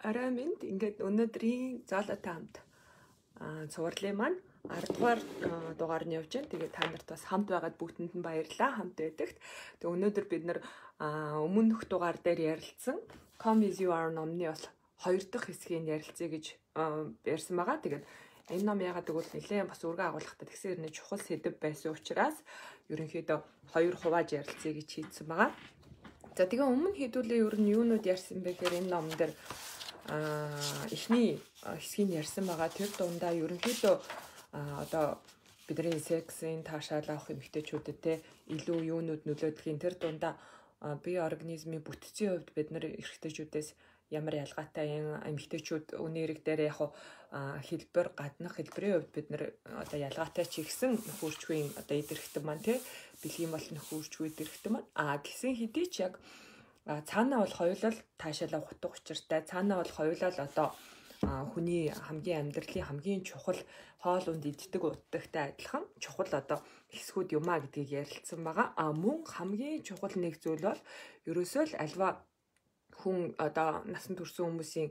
Арай минь ингээд өнөөдрийн зоолотой хамт цувралын маань 10 дугаар дугаар нь явж байна. Тэгээд та нарт бас хамт байгаад бүгдэнд нь баярлалаа. Хамт байдагт. Тэгээд өнөөдөр бид нэр өмнөх дугаар дээр ярилцсан Come as you are номны бас хоёр дахь хэсгийн ярилцъя гэж ярьсан байгаа. Тэгээд энэ ном ягаад гэвэл нэлээд бас үргэ агуулгатай тэгсэн хэрнээ чухал сэдв байсан учраас ерөнхийдөө хоёр хувааж ярилцъя гэж хийдсэн байгаа. За тэгээ өмнө хэдүүлээ ер нь юунууд ярьсан бэ гэхээр энэ ном дээр эхний хэсгийг ярьсан байгаа. Тэр дундаа ерөнхийдөө одоо бидний сексийн таашаал авах эмэгтэйчүүдэд те илүү юунууд нөлөөдгийг тэр дундаа бие организмын бүтцийн хувьд бид нар эрэгтэйчүүдээс ямар ялгаатай энэ эмэгтэйчүүд өнөөрийг дээр яг хэлбэр гаднах хэлбэрийн хувьд бид нар одоо ялгаатай ч ихсэн нөхөрчгүй одоо идэрхтэн маань тий бэлгийн бол нөхөрчгүй идэрхтэн маань а гисэн хэдий ч яг цаанаа бол хоёулаа таашаалаа утга учиртай. Цаанаа бол хоёулаа л одоо хүний хамгийн амьдралын хамгийн чухал хоол унд иддэг утгагтай адилхан чухал одоо хэсгүүд юмаа гэдгийг ярилцсан байгаа. А мөн хамгийн чухал нэг зүйл бол ерөөсөө л альва хүн одоо насан турш хүмүүсийн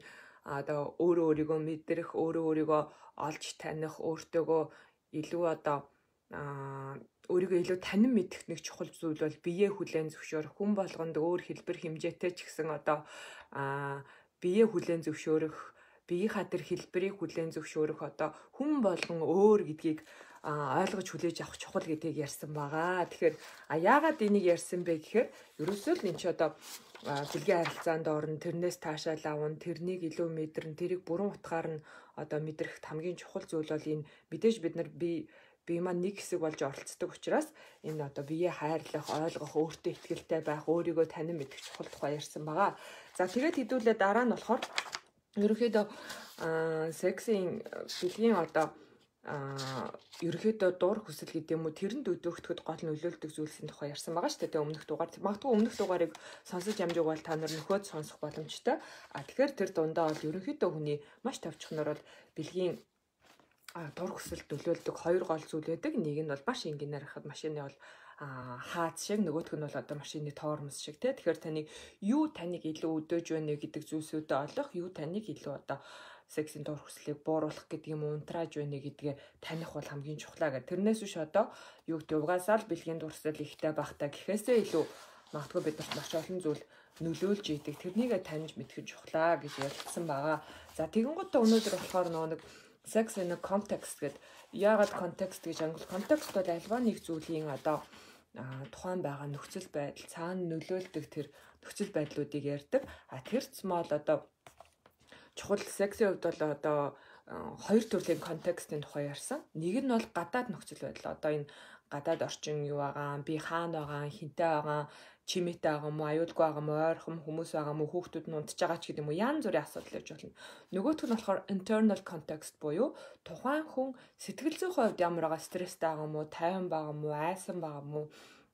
одоо өөрөө өөрийгөө мэдрэх, өөрөө өөрийгөө олж таних, өөртөөгөө илүү одоо өөрийгөө илүү танин мэдэх нэг чухал зүйл бол биеэ хүлээн зөвшөөрөх хүн болгонд өөр хэлбэр хэмжээтэй ч гэсэн одоо биеэ хүлээн зөвшөөрөх биеийнхаа тэр хэлбэрийг хүлээн зөвшөөрөх одоо хүн болгон өөр гэдгийг ойлгож хүлээж авах чухал гэдгийг ярьсан байгаа. Тэгэхээр а яагаад энийг ярьсан бэ гэхээр ерөөсөө л энэ ч одоо бэлгийн харилцаанд орно тэрнээс таашаал авна тэрнийг илүү мэдэрнэ тэрийг бүрэн утгаар нь одоо мэдрэх хамгийн чухал зүйл бол энэ мэдээж бид нар би бие маань нэг хэсэг болж оролцдог учраас энэ одоо биеэ хайрлах, ойлгох, өөртөө ихтгэлтэй байх, өөрийгөө танин мэдэх чухал тухай ярьсан байгаа. За тэгээд хэдүүлээ дараа нь болохоор ерөнхийдөө сексийн бэлгийн одоо а ерөөхдөө дур хүсэл гэдэг юм уу тэрэнд өдөөгдөхөд гол нөлөөлдөг зүйлсийн тухай ярьсан байгаа шүү дээ өмнөх дугаар. Магадгүй өмнөх дугаарыг сонсож амжиг бол та нар нөхөд сонсох боломжтой. А тэгэхээр тэр дундаа бол ерөөхдөө хүний маш тавчхнаар бол бэлгийн дур хүсэлт нөлөөлдөг хоёр гол зүйл байдаг. Нэг нь бол маш энгийнээр хахад машины бол хаац шиг нөгөөх нь бол одоо машины тоормос шиг тий. Тэгэхээр таныг юу таныг илүү өдөөж байна гэдэг зүйлсүүдэд олох, юу таныг илүү одоо сексийн дур хүслийг бууруулах гэдэг юм унтрааж байна гэдгээ таних бол хамгийн чухлаа гэх. Тэрнээс биш одоо юу гэдэг угаасаа л бэлгийн дур хүсэл ихтэй бахта гэхээсээ илүү магадгүй бид нарт маш олон зүйл нөлөөлж идэг. Тэрнийгээ таньж мэдэх чухлаа гэж ярилцсан байгаа. За тэгэн гутаа өнөөдөр болохоор нөгөө нэг sex in a context гэд яагаад context гэж англи context бол альва нэг зүйлийн одоо тухайн байгаа нөхцөл байдал цаана нөлөөлдөг тэр нөхцөл байдлуудыг ярьдаг. А тэр цмол одоо чухал сексийн хувьд бол одоо хоёр төрлийн контекстын тухай ярьсан. Нэг нь бол гадаад нөхцөл байдал. Одоо энэ гадаад орчин юу байгаа, би хаана байгаа, хинтээ байгаа, чимээтэй байгаа мó, аюулгүй байгаа мó, ойрхон хүмүүс байгаа мó, хүүхдүүд нь унтж байгаа ч гэдэг юм уу, янз бүрийн асуудал гэж болно. Нөгөөх нь болохоор internal context буюу тухайн хүн сэтгэл зүйн хувьд ямар байгаа стресстэй байгаа мó, тайван байгаа мó, айсан байгаа мó,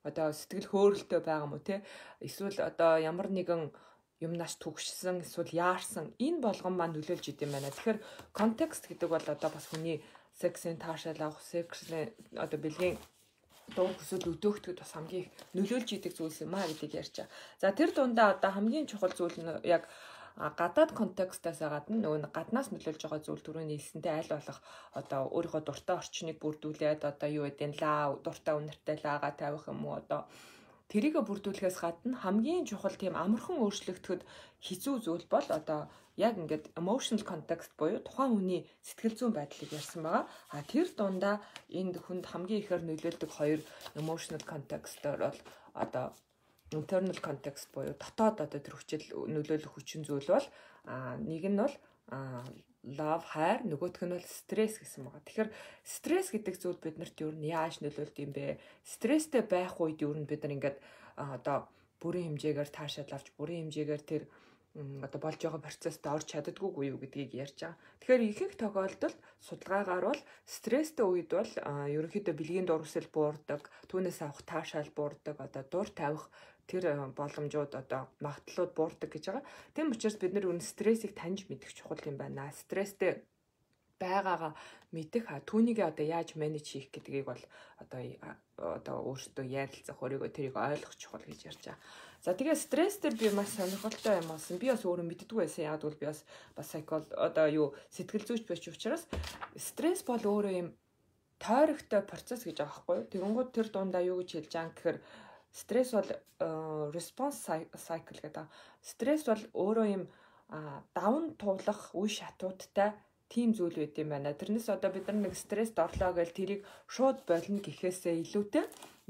одоо сэтгэл хөөрөлтөй байгаа мó, тэ эсвэл одоо ямар нэгэн юмнаас түгшсэн эсвэл яарсан энэ болгон маань нөлөөлж идэм байна. Тэгэхээр контекст гэдэг бол одоо бас хүний сексийн таашаал авах, сексийн одоо бэлгийн дуу хүсэл өдөөгтөд бас хамгийн их нөлөөлж идэг зүйлс юм а гэдгийг ярьчаа. За тэр дундаа одоо хамгийн чухал зүйл нь яг гадаад контекстаас гадна нөгөө гаднаас нөлөөлж байгаа зүйл түрүүний хэлсэнтэй аль болох одоо өөрийнхөө дуртай орчныг бүрдүүлээд одоо юу гэдэг нь лаа дуртай үнэртэй лаага тавих юм уу одоо тэрийг бүрдүүлэхээс гадна хамгийн чухал тийм амархан өөрчлөгдөхөд хэцүү зүйл бол одоо яг ингээд emotional context буюу тухайн хүний сэтгэл зүйн байдлыг ярьсан байгаа. А тэр дундаа энд хүнд хамгийн ихээр нөлөөлдөг хоёр emotional context-оор бол одоо internal context буюу дотоод одоо тэр хүчил нөлөөлөх хүчин зүйл бол нэг нь бол love хайр нөгөөх нь бол стресс гэсэн байгаа. Тэгэхээр стресс гэдэг зүйл биднэрт юу нь яаж нөлөөлд юм бэ? Стресстэй байх үед юу нь бид нар ингээд одоо бүрийн хэмжээгээр таашаал авч бүрийн хэмжээгээр тэр одоо болж байгаа процесст орж чаддаггүй юу гэдгийг ярьж байгаа. Тэгэхээр ихэнх тохиолдолд судалгаагаар бол стресстэй үед бол ерөнхийдөө бэлгийн дур хүсэл буурдаг, түүнээс авах таашаал буурдаг, одоо дур тавих тэр боломжууд одоо магадлалууд буурдаг гэж байгаа. Тэм учраас бид нар үн стрессийг таньж мэдэх чухал юм байна. Стресстэй байгаагаа мэдэх түүнийг одоо яаж менеж хийх гэдгийг бол одоо одоо өөртөө ярилцах өөрийгөө тэрийг ойлгох чухал гэж ярьж байгаа. За тэгээ стресс дээр би маш сонирхолтой юм болсон. Би бас өөрөө мэддэггүй байсан. Яг бол би бас бас сайкол одоо юу сэтгэл зүйч байж учраас стресс бол өөрөө юм тойрогтой процесс гэж юу? Тэгэнгүүт тэр дундаа юу гэж хэлж байгаа гэхээр стресс бол response cycle гэдэг. Стресс бол өөрөө юм давн туулах үе шатуудтай тийм зүйл байд юм байна. Тэрнээс одоо бид нар нэг стресст орлоо гэж тэрийг шууд болно гэхээсээ илүүтэй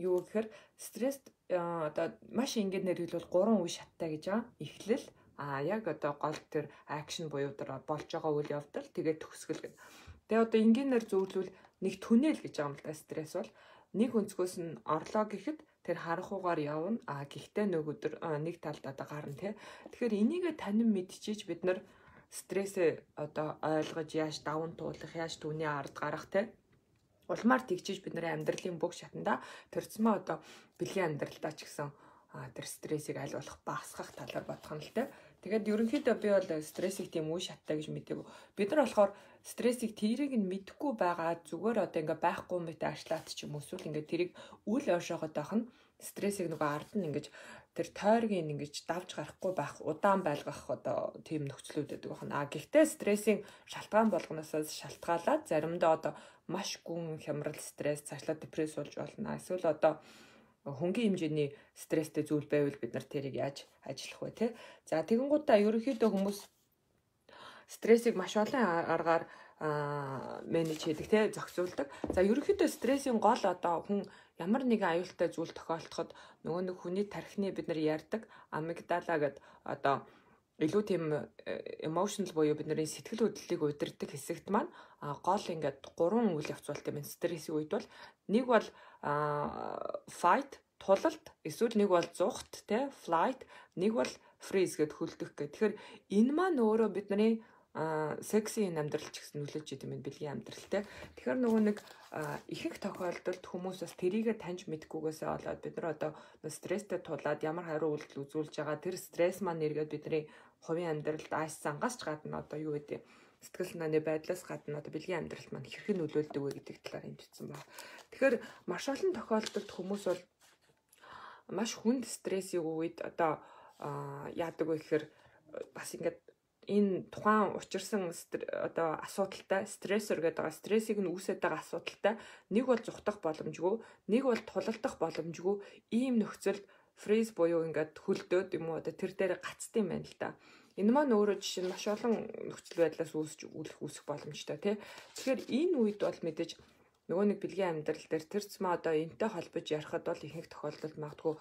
юу гэхээр стресс одоо маш ингээд нэрвэлбэл гурван үе шаттай гэж байгаа. Эхлэл а яг одоо гол тэр акшн буюу тэр болж байгаа үйл явдал тэгээд төгсгөл гэдэг. Тэгээ одоо энгийнээр зөвлөвөл нэг түнэл гэж байгаа юм л да стресс бол нэг өнцгөөс нь орлоо гэхэд тэр харанхуугаар явна. А гэхдээ нэг өдөр нэг талд одоо гарна тий. Тэгэхээр энийг танин мэдчихэж бид нар стрессээ одоо ойлгож яаж даван туулах, яаж түүний ард гарах тий. Улмаар тэгчиж бидний амьдралын бүх шатанда төрцмөө одоо бэлгийн амьдралдаа ч гэсэн тэр стрессийг аль болох багасгах талаар бодох нь л тий. Тэгээд ерөнхийдөө би бол стрессийг тийм үе шаттай гэж мэдээгүй. Бид нар болохоор стрессийг тэрийг нь мэдэхгүй байгаа зүгээр одоо ингээ байхгүй мэт ашлаад ч юм уу эсвэл ингээ тэрийг үл ойшоогоод байх нь стрессийг нөгөө ард нь ингэж тэр тойргийн ингэж давж гарахгүй байх удаан байлгах одоо тийм нөхцлүүд байдаг байна. А гэхдээ стрессийн шалтгаан болгоноосоо шалтгаалаад заримдаа одоо маш гүн хямрал стресс цаашлаа депресс болж болно. Эсвэл одоо хөнгөн хэмжээний стресстэй зүйл байвал бид нар тэрийг яаж ажиллах вэ те. За тэгэнгუутаа ерөнхийдөө хүмүүс стрессийг маш олон аргаар менеж хийдэг те зохицуулдаг. За ерөнхийдөө стрессийн гол одоо хүн ямар нэгэн аюултай зүйл тохиолдоход нөгөө нэг хүний тархины бид нар ярьдаг амигдала гэд одоо илүү тийм emotional буюу бидний сэтгэл хөдлөлийг удирдах хэсэгт маань гол ингээд гурван үйл явц болт юм стрессийн үед бол нэг бол fight тулалт эсвэл нэг бол зүхт те flight нэг бол freeze гэд хөлдөх гэх. Тэгэхээр энэ маань өөрөө бидний секси амьдрал ч гэсэн нөлөөж идэм байх бэлгийн амьдрал те. Тэгэхээр нөгөө нэг ихэнх тохиолдолд хүмүүс бас тэрийгэ таньж мэдгүйгээсээ болоод бид нар одоо стресстэй тулаад ямар хариу үйлдэл үзүүлж байгаа тэр стресс маань нэргээд бидний хувийн амьдралд айс зангаас ч гадна одоо юу гэдэг сэтгэл санааны байдлаас гадна одоо бэлгийн амьдралд маань хэрхэн нөлөөлдөг вэ гэдэг талаар хэмжсэн байна. Тэгэхээр маш олон тохиолдолд хүмүүс бол маш хүнд стрессийн үед одоо яадаг вэ гэхээр бас ингээд энэ тухайн учирсан одоо асуудалтай стрессор гэдэг байгаа стрессийг нь үүсээд байгаа асуудалтай нэг бол зүхтах боломжгүй нэг бол тулалдах боломжгүй ийм нөхцөлд фриз буюу ингээд хөлдөөд юм уу одоо тэр дээр гацд юм байна л да. Энэ маань өөрөө жишээ нь маш олон нөхцөл байдлаас үүсч үлэх үүсэх боломжтой тий. Тэгэхээр энэ үед бол мэдээж нөгөө нэг бэлгийн амьдрал дээр тэр цэма одоо энтэй холбож ярихад бол ихэнх тохиолдолд магадгүй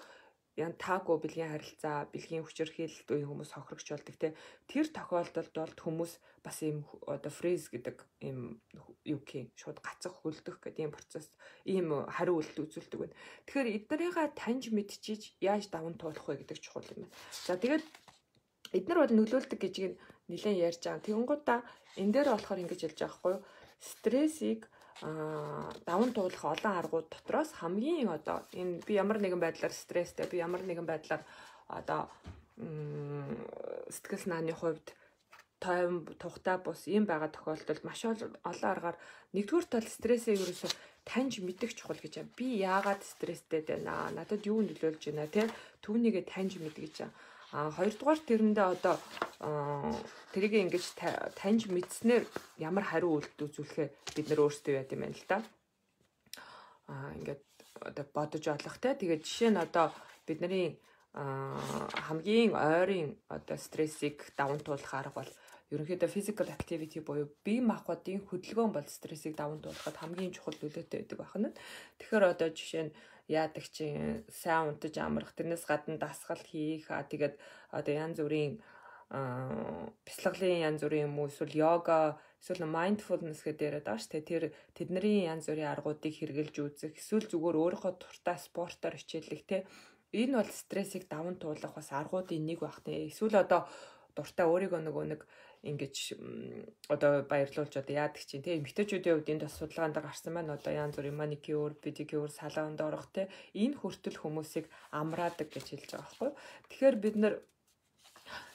ян таагүй бэлгийн харилцаа, бэлгийн хүчирхийлэлт үеийн хүмүүс хохирогч болдог те. Тэр тохиолдолд бол хүмүүс бас ийм одоо фриз гэдэг ийм юу гэх шууд гацах хөлдөх гэдэг ийм процесс, ийм хариу үйлдэл үзүүлдэг байна. Тэгэхээр эднэрийнхаа таньж мэдчиж яаж даван туулах вэ гэдэг чухал юм байна. За тэгээд эднэр бол нөлөөлдөг гэж нэлээд ярьж байгаа. Тэгэнгუутаа энэ дээр болохоор ингэж хэлж байгаа хгүй юу? Стрессийг даван туулах олон аргууд дотроос хамгийн одоо энэ би ямар нэгэн байдлаар стресстэй би ямар нэгэн байдлаар одоо сэтгэл санааны хувьд тайван тухтай бус юм байгаа тохиолдолд маш олон аргаар нэгдүгээр тал стрессээ ерөөсө таньж мэдэх чухал гэж байна. Би яагаад стресстэй байна? Надад юу нөлөөлж байна те? Түүнийгээ таньж мэдгийж байна А хоёрдугаар тэрэндээ одоо тэрийг ингэж таньж мэдснээр ямар хариу үйлдэл үзүүлэхээ бид нар өөрсдөө яд юм байна л да. А ингээд одоо бодож олох те. Тэгээд жишээ нь одоо бидний хамгийн ойрын одоо стрессийг даван туулах арга бол ерөнхийдөө physical activity буюу бие махбодын хөдөлгөөн бол стрессийг даван туулахад хамгийн чухал нөлөөтэй байдаг байна. Тэгэхээр одоо жишээ нь яадаг чинь сайн унтаж амрах тэрнээс гадна дасгал хийх а тэгээд одоо янз бүрийн бяцлаглалын янз бүрийн юм уу эсвэл йога эсвэл mindfulness гэдэг яриад байгаа шүү дээ. Тэр тэдний янз бүрийн аргуудыг хэрэгжилж үзэх эсвэл зүгээр өөрийнхөө туртаа спортоор хичээллэх те энэ бол стрессийг даван туулах бас аргуудын нэг байх те. Эсвэл одоо дуртай өөрийгөө нөгөө нэг ингэж одоо баярлуулж одоо яадаг чинь тийм эмгтээчүүдийн хувьд энд бас судалгаанд гарсан байна одоо янз бүрийн маникюр, педикюр, салонд орох тийм энэ хүртэл хүмүүсийг амраадаг гэж хэлж байгаа байхгүй. Тэгэхээр бид нар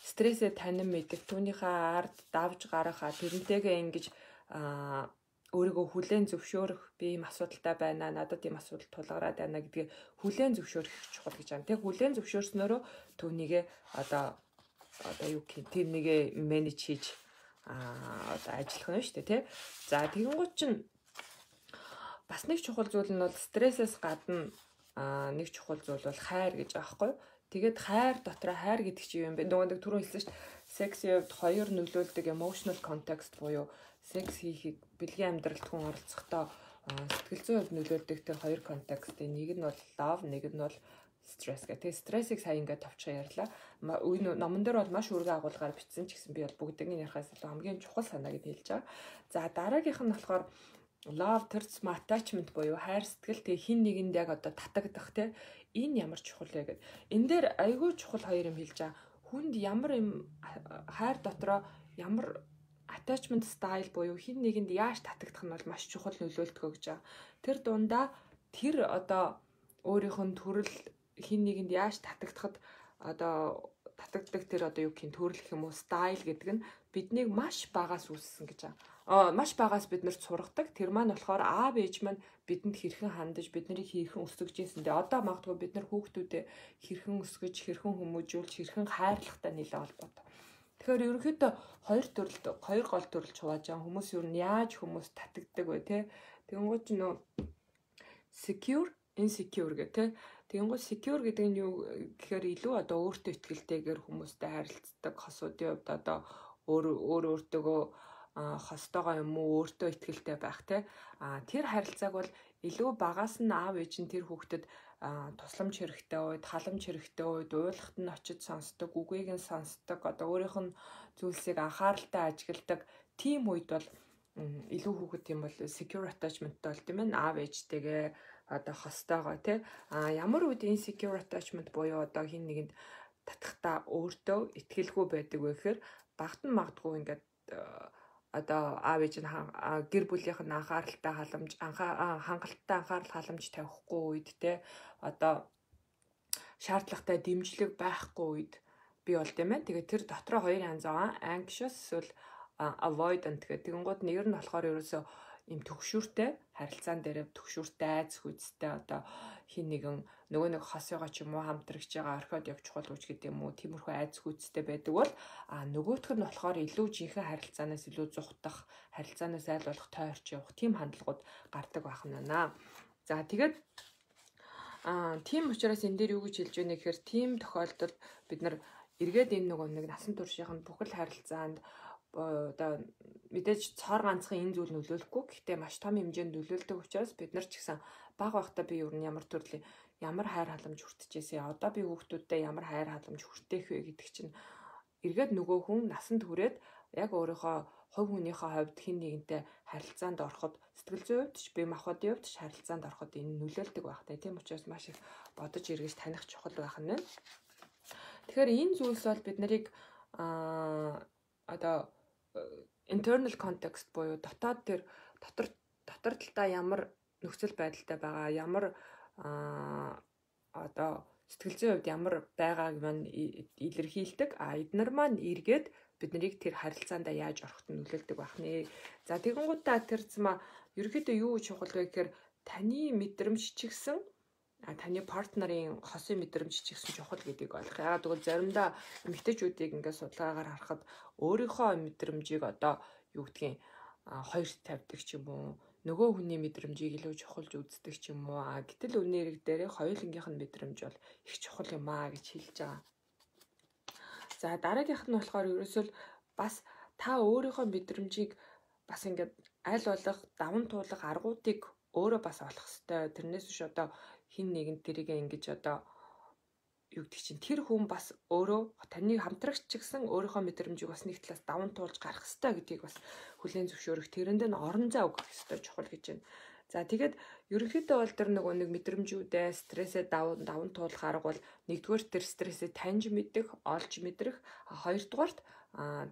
стрессээ танин мэдэх, түүнийхээ ард давж гарахаа тэрнтэйгээ ингэж аа өөрийгөө хүлээн зөвшөөрөх би ийм асуудалтай байна надад ийм асуудал тулгараад байна гэдгийг хүлээн зөвшөөрөх чухал гэж байна. Тэг хүлээн зөвшөөрснөөрөө түүнийгээ одоо одоо юу гэх тэр нэгэ менеж хийж аа одоо ажиллах нь шүү дээ тий. За тэгэнгუთ чинь бас нэг чухал зүйл нь бол стрессээс гадна аа нэг чухал зүйл бол хайр гэж аахгүй. Тэгээд хайр дотроо хайр гэдэг чинь юу юм бэ? Нөгөө нэг түрүү хэлсэн шүү дээ. Сексийн хувьд хоёр нөлөөлдөг emotional context буюу секс хийхийг бэлгийн амьдралд хүн оролцохдоо сэтгэл зүйн хувьд нөлөөлдөг тэр хоёр контекстын нэг нь бол love, нэг нь бол стресс гэх. Тэгээ стрессийг сая ингээд товчхон ярьлаа. Үе номон дээр бол маш өргөн агуулгаар бичсэн ч гэсэн би бол бүгдийг нь ярихаас илүү хамгийн чухал санаа гэж хэлж байгаа. За дараагийнх нь болохоор love terms attachment буюу хайр сэтгэл тэгээ хин нэгэнд яг одоо татагдах те энэ ямар чухал вэ гэд. Энэ дээр айгүй чухал хоёр юм хэлж байгаа. Хүнд ямар юм хайр дотроо ямар attachment style буюу хин нэгэнд яаж татагдах нь бол маш чухал нөлөөлтгөө гэж байгаа. Тэр дундаа тэр одоо өөрийнх нь төрөл хин нэгэнд яаж татагдахад одоо татагддаг тэр одоо юу гэх юм төрөл гэх юм уу стайл гэдэг нь биднийг маш багаас үүссэн гэж байгаа. Аа маш багаас бид нарт сургадаг. Тэр маань болохоор аав ээж маань бидэнд хэрхэн хандаж биднийг хэрхэн өсгөж ийсэндээ одоо магадгүй бид нар хүүхдүүдэд хэрхэн өсгөж хэрхэн хүмүүжүүлж хэрхэн хайрлахтай нэлээд холбоотой. Тэгэхээр ерөнхийдөө хоёр төрөлд хоёр гол төрөл чувааж байгаа хүмүүс юу нь яаж хүмүүс татагддаг вэ те. Тэгэнгүүт ч нөө secure insecure гэх те. Тэгэнгүүт secure гэдэг нь юу гэхээр илүү одоо өөртөө ихтэйгээр хүмүүстэй харилцдаг хосуудын хувьд одоо өөр өөр өөртөөгөө хостойгоо юм уу өөртөө ихтэй байх те. А тэр харилцааг бол илүү багаас нь аав ээж нь тэр хүүхдэд тусламж хэрэгтэй үед, халамж хэрэгтэй үед уулахт нь очиж сонсдог, үгийг нь сонсдог, одоо өөрийнх нь зүйлсийг анхааралтай ажигладаг тийм үед бол илүү хүүхэд юм бол secure attachmentтай бол тийм ээ аав ээжтэйгээ одоо хостойгоо тий а ямар үед insecure attachment буюу одоо хин нэгэнд татахта өөртөө ихтгэлгүй байдаг вэ гэхээр багт нь магадгүй ингээд одоо аав ээж нь гэр бүлийнх нь анхааралтай халамж хангалттай анхаарал халамж тавихгүй үед те одоо шаардлагатай дэмжлэг байхгүй үед би бол тийм ээ. Тэгээ тэр дотроо хоёр янз байгаа. Anxious эсвэл avoidant гэх. Тэгэнгუთ нэр нь болохоор ерөөсөө им төгшүүртэй харилцаан дээр төгшүүртэй айц хүчтэй одоо хин нэгэн нөгөө нэг хосёгоо ч юм уу хамтрагч байгаа орхиод явж чухал үуч гэдэг юм уу тиймэрхүү айц хүчтэй байдаг бол а нөгөөх нь болохоор илүү жинхэнэ харилцаанаас илүү зүхтах харилцаанаас айл болох тойрч явах тийм хандлагууд гардаг байх нь наа. За тэгээд а тийм учраас энэ дээр юу гэж хэлж байна гэхээр тийм тохиолдолд бид нар эргээд энэ нөгөө нэг насан туршийн бүхэл харилцаанд одоо мэдээж цоор ганцхан энэ зүйл нөлөөлөхгүй гэхдээ маш том хэмжээнд нөлөөлдөг учраас бид нар ч гэсэн баг байхдаа би юу н ямар төрлийн ямар хайр халамж хүртэжээсээ одоо би хүүхдүүдтэй ямар хайр халамж хүртээх вэ гэдэг чинь эргээд нөгөө хүн насанд хүрээд яг өөрийнхөө хувь хүнийхээ хувьд хин нэгнтэй харилцаанд ороход сэтгэл зүйн хувьд ч бие махбодын хувьд ч харилцаанд ороход энэ нөлөөлдөг байх та. Тийм учраас маш их бодож эргэж таних чухал байх нь. Тэгэхээр энэ зүйлс бол бид нарыг аа одоо internal context буюу дотоод тэр дотор дотор талдаа ямар нөхцөл байдалтай байгаа ямар одоо сэтгэл зүйн хувьд ямар байгааг маань илэрхийлдэг а эднэр маань эргээд бид нарыг тэр харилцаанда яаж орохт нь нөлөөлдөг байх нэ. За тэгэнгუутаа тэр зма ерөөхдөө юу чухал вэ гэхээр таны мэдрэмж ч гэсэн таны партнерын хосын мэдрэмж ч гэсэн чухал гэдгийг ойлгох. Яагаад гэвэл заримдаа эмэгтэйчүүдийг ингээд судалгаагаар харахад өөрийнхөө мэдрэмжийг одоо юу гэдгийг хоёр тавьдаг ч юм уу нөгөө хүний мэдрэмжийг илүү чухалж үздэг ч юм уу. А гэтэл үнэ хэрэг дээр хоёулангийнх нь мэдрэмж бол их чухал юм аа гэж хэлж байгаа. За дараагийнх нь болохоор ерөөсөө бас та өөрийнхөө мэдрэмжийг бас ингээд аль болох даван туулах аргуудыг өөрөө бас олох хэрэгтэй. Тэрнээс биш одоо хин нэгэнд тэрийг ингэж одоо юу гэдэг чинь тэр хүн бас өөрөө таны хамтрагч ч гэсэн өөрийнхөө мэдрэмжийг бас нэг талаас даван туулж гарах хэрэгтэй гэдгийг бас хүлээн зөвшөөрөх тэрэнд нь орон зай өгөх хэрэгтэй чухал гэж байна. За тэгээд ерөнхийдөө бол тэр нөгөө нэг мэдрэмжүүдээ стрессээ даван даван туулах арга бол нэгдүгээр тэр стрессээ таньж мэдэх, олж мэдрэх, хоёрдугаарт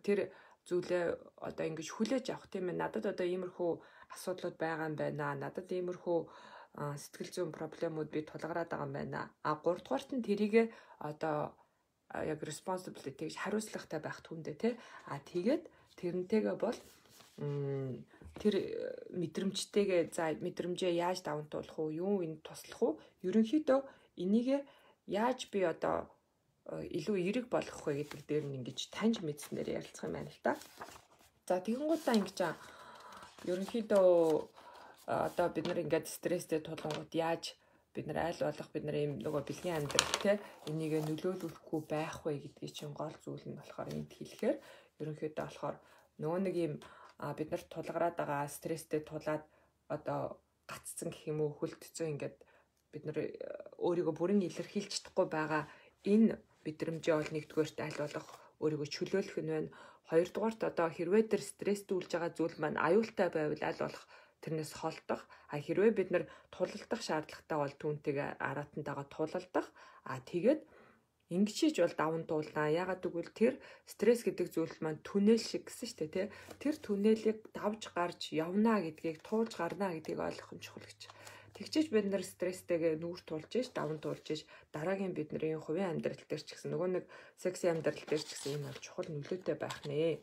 тэр зүйлээ одоо ингэж хүлээж авах тийм ээ. Надад одоо иймэрхүү асуудлууд байгаа юм байна. Надад иймэрхүү сэтгэл зүйн проблемууд би тулгараад байгаа юм байна. А гуравдугаарт нь тэрийг одоо яг responsibility гэж хариуцлагатай байх түндэ тий. А тэгээд тэрнтэйгээ бол тэр э, мэдрэмжтэйгээ за мэдрэмжээ яаж даван туулах уу юу энд туслах уу ерөнхийдөө энийг яаж би одоо э, илүү эерэг болгох вэ гэдэг дээр нь ингэж таньж мэдснээр ярилцах юм байна л да. За тэгэнгუутаа ингэж ерөнхийдөө одоо бид нар ингээд стресстэй тулангууд яаж бид нар айл болох бид нар ийм нөгөө бэлгийн амьдрал те энийг нөлөөлөхгүй байх вэ гэдгийг чинь гол зүйл нь болохоор энд хэлэхээр ерөнхийдөө болохоор нөгөө нэг ийм бид нарт тулгараад байгаа стресстэй тулаад одоо гаццсан гэх юм уу хөлтцэн ингээд бид нар э, өөрийгөө бүрэн илэрхийлж чадахгүй байгаа энэ мэдрэмжээ бол нэгдүгээрт аль болох өөрийгөө чөлөөлөх нь байна. Хоёрдугаарт одоо хэрвээ тэр стресст үлж байгаа зүйл маань аюултай байвал аль болох тэрнээс холдох. А хэрвээ бид нар тулалдах шаардлагатай бол түүнтэйгээ аратантайгаа тулалдах. А тэгээд Ингэчиж бол даван туулнаа. Ягаад гэвэл тэр стресс гэдэг зүйл маань түнэл шиг гэсэн шүү дээ, тий. Тэр түнэлийг давж гарч явна гэдгийг туулж гарна гэдгийг ойлгох нь чухал гэж. Тэгчиж бид нар стресстэйгээ нүүр тулж иш, даван туулж иш, дараагийн бидний хувийн амьдрал дээр ч гэсэн нөгөө нэг секси амьдрал дээр ч гэсэн энэ бол чухал нөлөөтэй байх нэ.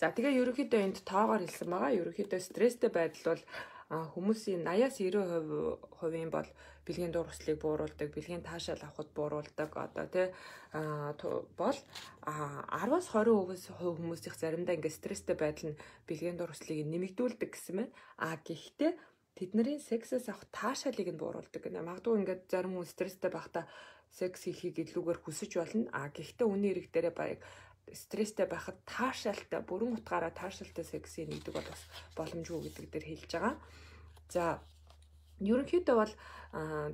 За тэгээ ерөнхийдөө энд тоогоор хэлсэн байгаа. Ерөнхийдөө стресстэй байдал бол хүмүүсийн 80-аас 90% бол бэлгийн дур хүслийг бууруулдаг, бэлгийн таашаал авахд бууруулдаг одоо тий бол 10-аас 20% хүмүүсийн заримдаа ингээд стресстэй байдал нь бэлгийн дур хүслийг нэмэгдүүлдэг гэсэн мэн. А гэхдээ тэдний сексээс авах таашаалыг нь бууруулдаг гэнэ. Магадгүй ингээд зарим хүн стресстэй байхдаа секс хийхийг илүүгээр хүсэж болно. А гэхдээ үний эрэг дээрээ баяг стресстэй байхад таашаалтай бүрэн утгаараа таашаалтай сексийн нэгдэг бол бас боломжгүй гэдэг дээр хэлж байгаа. За ерөнхийдөө бол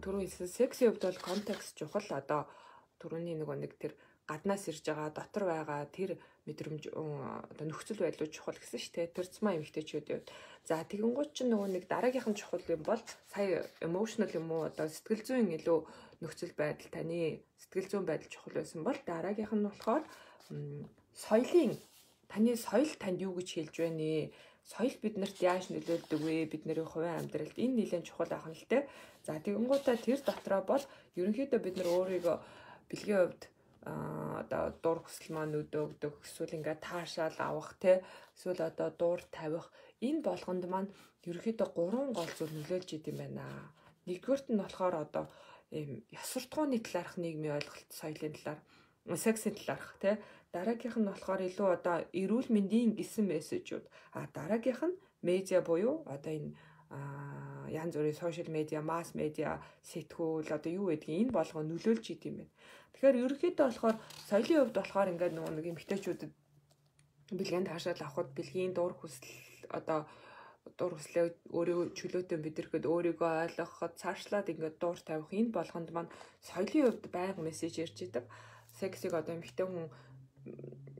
түрүү хэлсэн сексийн хувьд бол контекст чухал одоо түрүүний нөгөө нэг тэр гаднаас ирж байгаа дотор байгаа тэр мэдрэмж одоо нөхцөл байдлууд чухал гэсэн шүү дээ. Төрцмаа эмгтээчүүд. За тэгэнгუут ч нөгөө нэг дараагийнх нь чухал юм бол сая emotional юм уу одоо сэтгэл зүйн илүү нөхцөл байдал таны сэтгэл зүйн байдал чухал байсан бол дараагийнх нь болохоор соёлын таны соёл танд юу гэж хэлж байна соёл биднэрт яаж нөлөөлдөг вэ? Бидний хувийн амьдралд энэ нэлээд чухал ахна л те. За тэгэнгუутаа тэр дотроо бол ерөнхийдөө бид нар өөрийгөө бэлгийн хувьд одоо дур хүсэл маань өдөөгдөг эсвэл ингээд таашаал авах те. Эсвэл одоо дуур тавих. Энэ болгонд маань ерөнхийдөө гурван гол зүйл нөлөөлж идэм байна. Нэгдүгээрт нь болохоор одоо ийм ясвартгууны талаарх нийгмийн ойлголт соёлын талаар сексийн талаарх тий дараагийнх нь болохоор илүү одоо эрүүл мэндийн гисэн мессежүүд. А дараагийнх нь медиа буюу одоо энэ янз бүрийн сошиал медиа, масс медиа, сэтгүүл одоо юу гэдгийг энэ болгоо нөлөөлж идэм байна. Тэгэхээр ерөнхийдөө болохоор соёлын хувьд болохоор ингээд нөгөө нэг эмгтээчүүдэд бэлгийн таашаал авахд бэлгийн дуур хүсэл одоо дур хүслээ өөрийгөө чөлөөтэй мэдрэхэд өөрийгөө ойлгоход цаашлаад ингээд дуур тавих. Энэ болгонд маань соёлын хувьд байнга мессеж ирж идэг сексийг одоо эмэгтэй хүн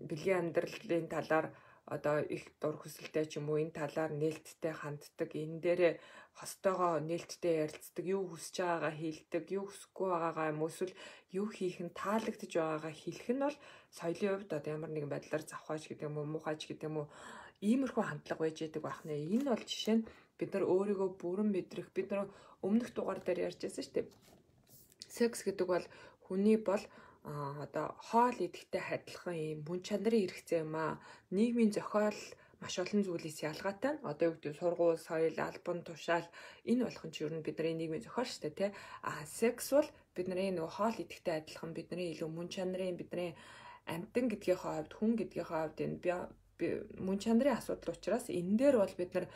бэлгийн амьдралын талаар одоо их дур хүсэлтэй ч юм уу энэ талаар нээлттэй ханддаг энэ дээрээ хостойгоо нээлттэй ярилцдаг юу хүсэж байгаагаа хэлдэг юу хүсэхгүй байгаагаа юм эсвэл юу хийх нь таалагдж байгаагаа хэлэх нь бол соёлын хувьд одоо ямар нэгэн байдлаар завхаач гэдэг юм уу муухайч гэдэг юм уу иймэрхүү хандлага байж байдаг байх нэ энэ бол жишээ нь бид нар өөрийгөө бүрэн мэдрэх бид нар өмнөх дугаар дээр ярьжсэн шүү дээ. Секс гэдэг бол хүний бол одоо хоол идэхтэй адилхан юм мөн чанарын хэрэгцээ юм аа. Нийгмийн зохиол маш олон зүйлээс ялгаатай нь одоо юу гэдэг сургууль, соёл, албан тушаал энэ болох нь ч ер нь бидний нийгмийн зохиол шүү дээ тий. А секс бол бидний нөгөө хоол идэхтэй адилхан бидний илүү мөн чанарын бидний амтан гэдгийн хувьд хүн гэдгийн хувьд энэ мөн чанарын асуудал учраас энэ дээр бол бид нар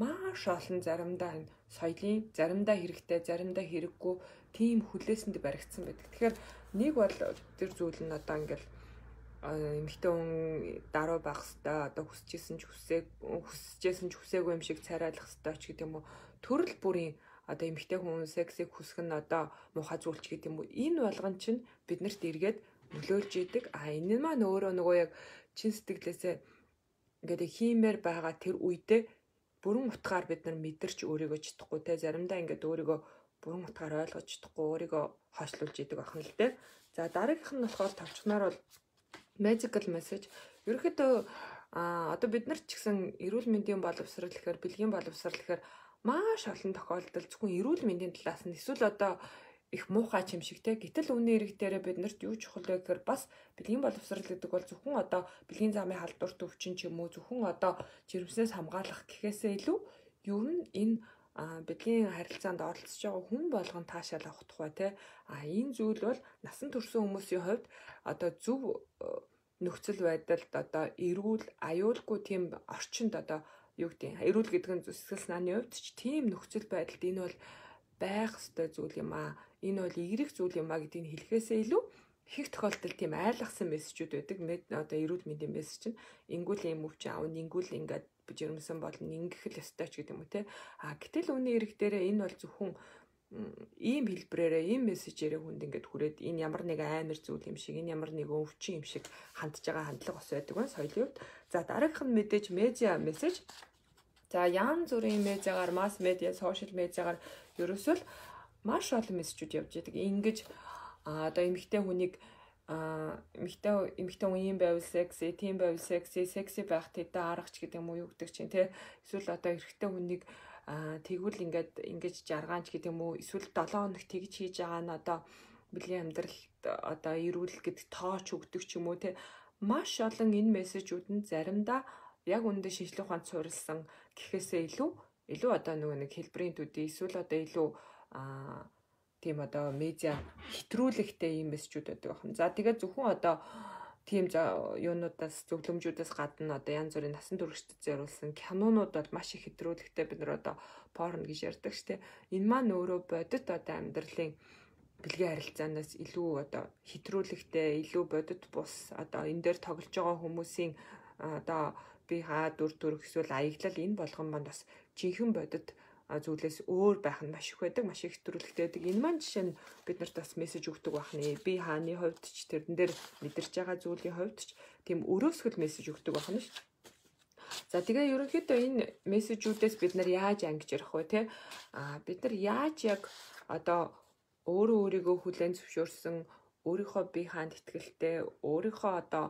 маш олон заримдаа энэ соёлын заримдаа хэрэгтэй, заримдаа хэрэггүй тийм хүлээсэнд баригдсан байдаг. Тэгэхээр нэг бол тэр зүйл нь одоо ингээл эмэгтэй хүн даруй байх хэвээр одоо хүсэжсэн ч хүсээг хүсэжсэн ч хүсээгүй юм шиг царайлах хэвээр ч гэдэг юм уу? Төрөл бүрийн одоо эмэгтэй хүн сексийг хүсэх нь одоо муухай зүйл ч гэдэг юм уу? Энэ болгон чинь биднэрт эргээд нөлөөлж идэг. А энэ маань өөрөө нөгөө яг чин сэтгэлээсээ ингээд хиймээр байгаа тэр үедээ бүрэн утгаар бид нар мэдэрч өөрийгөө чадахгүй те. Заримдаа ингээд өөрийгөө бүрэн утгаар ойлгож чадахгүй өөрийгөө хойшлуулж идэг ахна л дээ. За дараагийнх нь болохоор тавчхнаар бол magical message ерөөхдөө а одоо бид нар ч гэсэн эрүүл мэндийн боловсрал гэхээр бэлгийн боловсрал гэхээр маш олон тохиолдолд зөвхөн эрүүл мэндийн талаас нь эсвэл одоо их муухай юм шиг те. Гэтэл үүний эрэг дээрээ биднэрт юу чухал вэ гэхээр бас бэлгийн боловсрал гэдэг бол зөвхөн одоо бэлгийн замын халдварт өвчин ч юм уу зөвхөн одоо жирэмснээс хамгаалах гэхээсээ илүү ер нь энэ бэлгийн харилцаанд оролцож байгаа хүн болгон таашаал авах тухай те. А энэ зүйл бол насан турш хүмүүсийн хувьд одоо зөв нөхцөл байдалд одоо эрүүл аюулгүй тийм орчинд одоо юу гэдэг эрүүл гэдэг нь зүсгэл санааны хувьд ч тийм нөхцөл байдалд энэ бол байх ёстой зүйл юм аа энэ бол эерэг зүйл юм а гэдгийг хэлэхээсээ илүү их тохиолдолд тийм айлгсан мессежүүд байдаг. Мэд одоо эрүүл мэндийн мессеж чинь ингүүл юм өвч аав ингүүл ингээд жирэмсэн болно ингэх л ёстой ч гэдэг юм уу те. А гэтэл үүний эрэг дээрээ энэ бол зөвхөн ийм хэлбрээрээ ийм мессежээрээ хүнд ингээд хүрээд энэ ямар нэг амар зүйл юм шиг энэ ямар нэг өвчин юм шиг хандж байгаа хандлага бас байдаг байна соёлын хувьд. За дараагийнх нь мэдээж медиа мессеж. За янз бүрийн медиагаар масс медиа, сошиал медиагаар ерөөсөө маш олон мессежүүд явж байдаг. Ингиж одоо эмэгтэй хүнийг а эмэгтэй эмэгтэй хүн юм байвал секси, тийм байвал секси, секси байх тэдэ аргач гэдэг юм уу юу гэдэг чинь те. Эсвэл одоо эрэгтэй хүнийг а тэгвэл ингээд ингэж жаргаанч гэдэг юм уу эсвэл 7 хоног тэгж хийж байгаа нь одоо бэлгийн амьдралд одоо эрүүл гэдэг тооч өгдөг ч юм уу те маш олон энэ мессежүүд нь заримдаа яг үндэ шинжлэх ухаанд суурилсан гэхээсээ илүү илүү одоо нөгөө нэг хэлбэрийн төдий эсвэл одоо илүү аа тийм одоо медиа хэтрүүлэгтэй юм мессежүүд байдаг байна. За тэгээд зөвхөн одоо тийм юунуудаас зөвлөмжүүдээс гадна одоо янз бүрийн насан туршид зориулсан кинонууд бол маш их хэтрүүлэгтэй бид нар одоо порн гэж ярьдаг штеп. Энэ маань өөрөө бодит одоо амьдралын бэлгийн харилцаанаас илүү одоо хэтрүүлэгтэй, илүү бодит бус одоо энэ дээр тоглож байгаа хүмүүсийн одоо би хаа дүр төрх эсвэл аяглал энэ болгон манд бас жинхэнэ бодит зүйлээс өөр байх нь маш их байдаг, маш их төрөлхтэй байдаг. Энэ маань жишээ нь бид нарт бас мессеж өгдөг бахны. Би хааны хувьд ч тэрэн дээр мэдэрч байгаа зүйлийн хувьд ч тийм өрөөсгөл мессеж өгдөг бахна шүү. За тэгээ ерөнхийдөө энэ мессежүүдээс бид нар яаж ангиж ярих вэ те? А бид нар яаж яг одоо өөрөө өөрийгөө хүлээн зөвшөөрсөн өөрийнхөө бие хаанд ихтгэлтэй өөрийнхөө одоо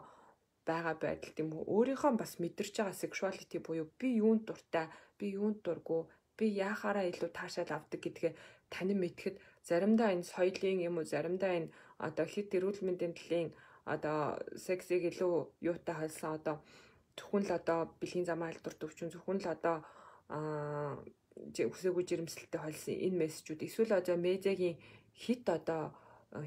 байгаа байдал тийм үү өөрийнхөө бас мэдэрч байгаа sexuality буюу би юунд дуртай би юунд дурггүй би яахаараа илүү таашаал авдаг гэдгээ танин мэдхэд заримдаа энэ соёлын юм уу заримдаа энэ одоо хэд эрүүл мэндийн төлөлийн одоо сексиг илүү юутай холсон одоо зөвхөн л одоо бэлгийн замаа алдурт өвчин зөвхөн л одоо аа үсээгүй жирэмслэлтэй холсон энэ мессежүүд. Эсвэл одоо медиагийн хит одоо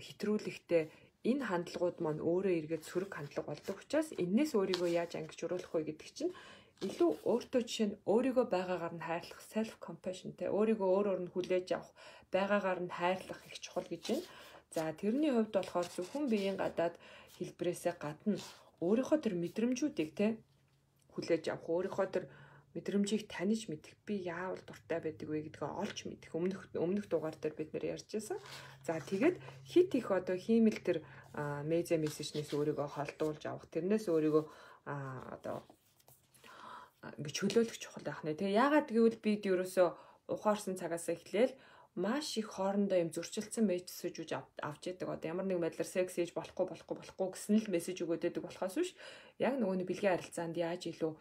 хитрүүлэгтэй энэ хандлагууд маань өөрөө эргээд сөрөг хандлага болдог учраас энээс өөрийгөө яаж ангижруулах вэ гэдэг чинь илүү өөртөө жишээ нь өөрийгөө байгаагаар нь хайрлах self compassion те өөрийгөө өөрөөр нь хүлээж авах байгаагаар нь хайрлах их чухал гэж байна. За тэрний хувьд болохоор зөвхөн биеийн гадаад хэлбрээсээ гадна өөрийнхөө тэр мэдрэмжүүдийг те хүлээж авах өөрийнхөө тэр мэдрэмжийг таних мэдэх би яавал дуртай байдаг вэ гэдгээ олж мэдэх өмнөх өмнөх дугаар дээр бид нэр ярьжсэн. За тэгээд хит их одоо хиймэл тэр медиа мессежнээс өөрийгөө холдуулж авах тэрнээс өөрийгөө одоо ингээ чөлөөлөх чухал байх нэ. Тэгээ яагаад гэвэл бид ерөөсөө ухаарсан цагаас эхлээл маш их хоорондоо юм зөрчилдсөн мессежүүд авч яадаг. Одоо ямар нэгэн байдлаар секс хийж болохгүй болохгүй болохгүй гэсэн л мессеж өгөөд байдаг болохоос биш. Яг нөгөө нэг бэлгийн харилцаанд яаж илүү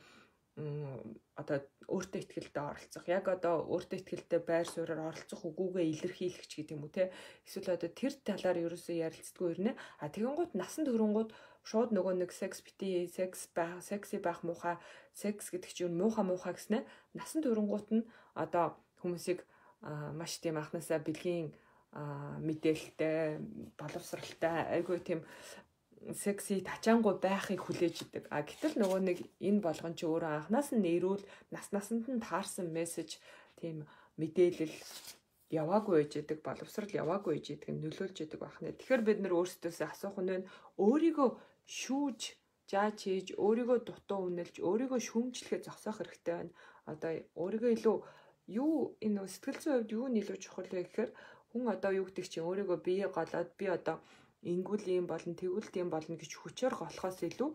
одоо өөртөө ихтгэлтэй оролцох. Яг одоо өөртөө ихтгэлтэй байр суурьаар оролцох үгүйгээ илэрхийлэх ч гэдэг юм уу те. Эсвэл одоо тэр талаар ерөөсөө ярилцдаггүй ирнэ. А тэгэнгუთ насан туршингууд шууд нөгөө нэг секс бити секс байх секси байх муухай секс гэдэг чинь муухай муухай гэснэ насан туршингууд нь одоо хүмүүсийг маш тийм анханасаа бэлгийн мэдээлэлтэй боловсралтай айгүй тийм секси тачаангуй байхыг хүлээж идэг. А гэтэл нөгөө нэг энэ болгон чи өөрөө анханаас нь нэрүүл нас насанд нь таарсан мессеж тийм мэдээлэл яваагүй байж идэг боловсрал яваагүй байж идэг нөлөөлж идэг байна. Тэгэхээр бид нар өөрсдөөсөө асуух нь өөрийгөө шүүж жааж хийж өөрийгөө дутуу үнэлж өөрийгөө шүүмжлэхэд зогсоох хэрэгтэй байна. Одоо өөрийгөө илүү юу энэ сэтгэл зүйн хувьд юу илүү чухал вэ гэхээр хүн одоо юу гэдэг чинь өөрийгөө бие голоод би одоо ингүүл юм болно тэгвэл тийм болно гэж хүчээр голохоос илүү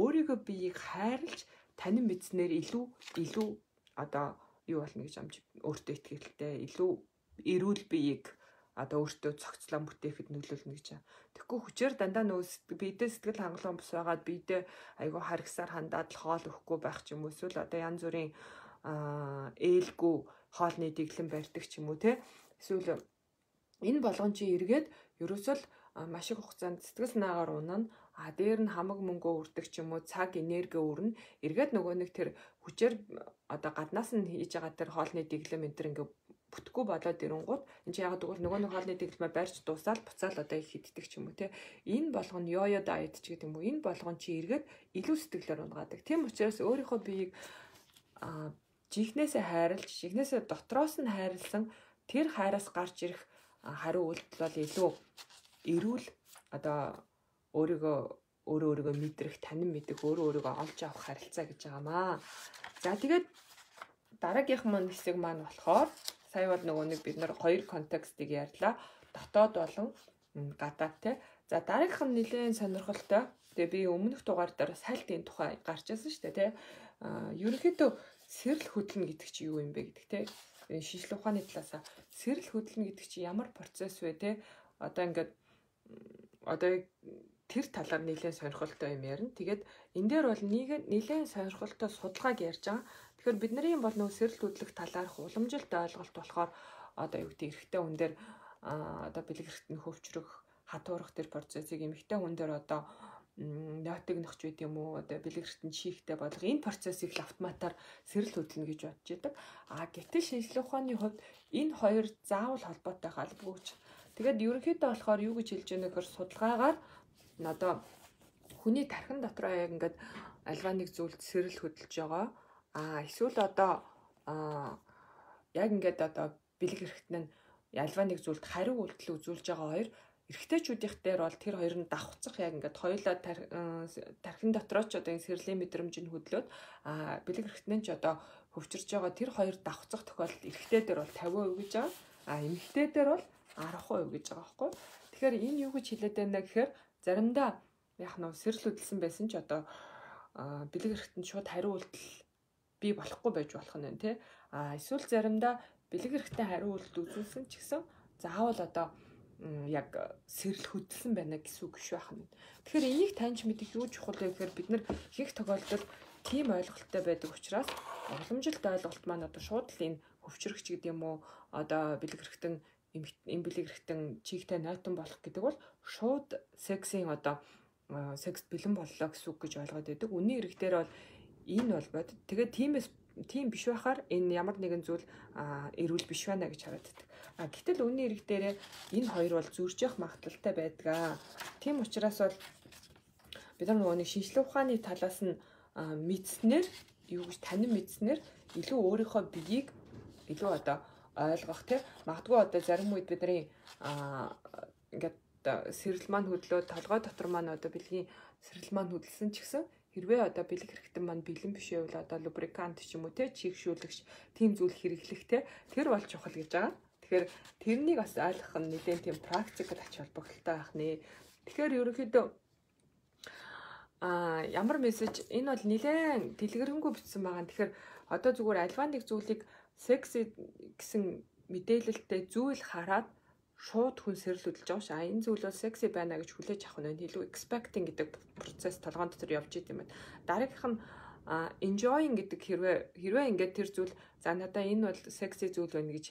өөрийгөө биеийг хайрлж танин мэдснээр илүү илүү одоо юу болно гэж амж өөртөө ихтэй илүү эрүүл биеийг одоо өөртөө цогцлоо бүтээхэд нөлөөлнө гэж. Тэгэхгүй хүчээр дандаа нөөс бидээ сэтгэл хангалуун бус байгаад бидээ айгүй харгасаар хандаад л хоол өгөхгүй байх ч юм уу эсвэл одоо янз бүрийн ээлгүй хоолны дэглэм барьдаг ч юм уу те. Эсвэл Энэ болгон чи эргээд ерөөсөө л маш их хугацаанд сэтгэл санаагаар унана а дээр нь хамаг мөнгөө үрдэг ч юм уу цаг энерги өрнө эргээд нөгөө нэг тэр хүчээр одоо гаднаас нь хийж байгаа тэр хоолны дэглэм энэ төр ингээ бүтэхгүй болоод ирэнгууд энэ чинь яг тэгвэл нөгөө нэг хоолны дэглэмээ барьж дуусаад буцаал одоо хиддэг ч юм уу те. Энэ болгоно йо-йо дайет ч гэдэг юм уу. Энэ болгон чи эргээд илүү сэтгэлээр унгаадаг тийм учраас өөрийнхөө биеийг жихнээсээ хайрлж жихнээсээ дотроос нь хайрлсан тэр хайраас гарч ирэх хариу үйлдэл бол илүү эрүүл одоо өөрийгөө өөрөө өөрийгөө мэдрэх, танин мэдэх, өөрөө өөрийгөө олж авах харилцаа гэж байгаамаа. За тэгээд дараагийнх маань хэсэг маань болохоор сая бол нөгөө нэг бид нар хоёр контекстыг ярьлаа. Дотоод болон гадаад те. За дараагийнх нь нэлээд сонирхолтой. Тэгээ би өмнөх дугаар дээр сайлтын тухай гарч ирсэн шүү дээ те. А ерөнхийдөө сэрэл хөдлөн гэдэг чи юу юм бэ гэдэг те. Шинжлэх ухааны талаас сэрэл хөдлөн гэдэг чи ямар процесс вэ те. Одоо ингээд одоо тэр талаар нэлээд сонирхолтой юм ярина. Тэгээд энэ дээр бол нэг нэлээд сонирхолтой судалгааг ярьж байгаа. Тэгэхээр бидний бол нөө сэрэл хөдлөх талаарх уламжилт ойлголт болохоор одоо юу гэдэг эрэгтэй хүн дээр одоо бэлэг эрэгт нь хөвчрөх, хатуурах тэр процессыг эмэгтэй хүн дээр одоо нотогнох ч үт юм уу одоо бэлгэртэн чихтэй болгох энэ процессыг л автоматар сэрэл хөдлөнө гэж бодож байдаг. А гэтэл шинжлэх ухааны хувьд энэ хоёр заавал холбоотой халбгүйч. Тэгээд ерөнхийдөө болохоор юу гэж хэлж байгаа нөхөр судалгаагаар одоо хүний тархин дотроо яг ингээд альва нэг зүйлд сэрэл хөдөлж байгаа. Аа эсвэл одоо аа яг ингээд одоо бэлэг хэрэгтэн нь альва нэг зүйлд хариу үйлдэл үзүүлж байгаа хоёр эрэгтэйчүүдийнх дээр бол тэр хоёр нь давхцах яг ингээд хоёулаа тархин дотроо ч одоо энэ сэрлийн мэдрэмж нь хөдлөөд аа бэлэг хэрэгтэн ч одоо хөвчөрж байгаа тэр хоёр давхцах тохиолдол эрэгтэй дээр бол 50% гэж байгаа. А эмэгтэй дээр бол 10% гэж байгаа байхгүй. Тэгэхээр энэ юу гэж хэлээд байна гэхээр заримдаа яг нөө сэрэл хөдөлсөн байсан ч одоо бэлэг эрэхтэнд шууд хариу үйлдэл бий болохгүй байж болох нь тий. А эсвэл заримдаа бэлэг эрэхтэн хариу үйлдэл үзүүлсэн ч гэсэн заавал одоо яг сэрэл хөдөлсөн байна гэсэн үг шүү ахна. Тэгэхээр энийг таньж мэдэх юу чухал вэ гэхээр бид нар ихэнх тохиолдолд тийм ойлголттой байдаг учраас уламжилт ойлголт маань одоо шууд л энэ хөвчрөгч гэдэг юм уу одоо бэлэг эрэхтэн эмбэлэг эрэхтэн чигтэй нойтон болох гэдэг бол шууд сексийн одоо секс бэлэн боллоо гэсэн үг гэж ойлгоод байдаг. Үнийн эрэг дээр бол энэ бол бод. Тэгээд тиймээс тийм биш байхаар энэ ямар нэгэн зүйл эрүүл биш байна гэж хараад байдаг. А гэтэл үнийн эрэг дээр энэ хоёр бол зөржих магадлалтай байдаг. Тийм учраас бол бид нар нөгөө нэг шинжлэх ухааны талаас нь мэдснээр юу гэж танин мэдснээр илүү өөрийнхөө биеийг илүү одоо ойлгох тий магадгүй одоо зарим үед бидний ингээд сэрэл маань хөдлөө толгой дотор маань одоо бэлгийн сэрэл маань хөдөлсөн ч гэсэн хэрвээ одоо бэлэг хэрэгтэн маань бэлэн биш байвал одоо лубрикант ч юм уу те чигшүүлэгч тийм зүйл хэрэглэх те тэр бол чухал гэж байгаа. Тэгэхээр тэрнийг бас ойлгох нь нэлээд тийм практикад ач холбогдолтой байх нэ. Тэгэхээр ерөнхийдөө а ямар мессеж энэ бол нэлээд дэлгэрэнгүй бичсэн байгаа. Тэгэхээр одоо зүгээр альва нэг зүйлийг секси гэсэн мэдээлэлтэй зүйл хараад шууд хүн сэрэл хөдөлж байгаа ш. А энэ зүйл бол секси байна гэж хүлээж авах нь илүү expecting гэдэг процесс толгоон дотор явж идэм байна. Дараагийнх нь enjoying гэдэг хэрвээ хэрвээ ингээд тэр зүйл за надаа энэ бол секси зүйл байна гэж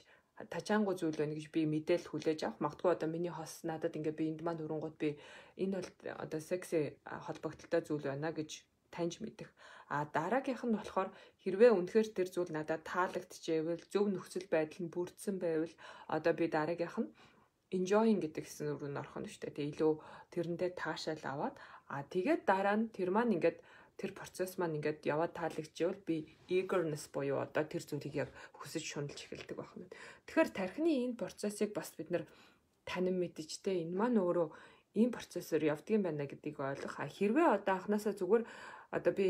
тачаангу зүйл байна гэж би мэдээлэл хүлээж авах. Магадгүй одоо миний хос надад ингээд би энд маань хөрөнгөд би энэ бол одоо секси холбогдлолтой зүйл байна гэж таньж мэдэх. А дараагийнх нь болохоор хэрвээ үнэхээр тэр зүйл надад таалагдчихэвэл зөв нөхцөл байдал нь бүрдсэн байвал одоо би дараагийнх нь enjoying гэдэг хэсэг рүү н орох нь дээ. Тэгээ илүү тэрэндээ таашаал аваад а тэгээд дараа нь тэр маань ингээд тэр процесс маань ингээд яваад таалагдчихвал би eagerness буюу одоо тэр зүйлийг яг хүсэж шуналж эхэлдэг байна. Тэгэхээр тархины энэ процессыг бас бид нэр танин мэдчихтэй энэ маань өөрөө ийм процессор явдгийм байна гэдгийг ойлгох. Хэрвээ одоо анханасаа зүгээр одоо би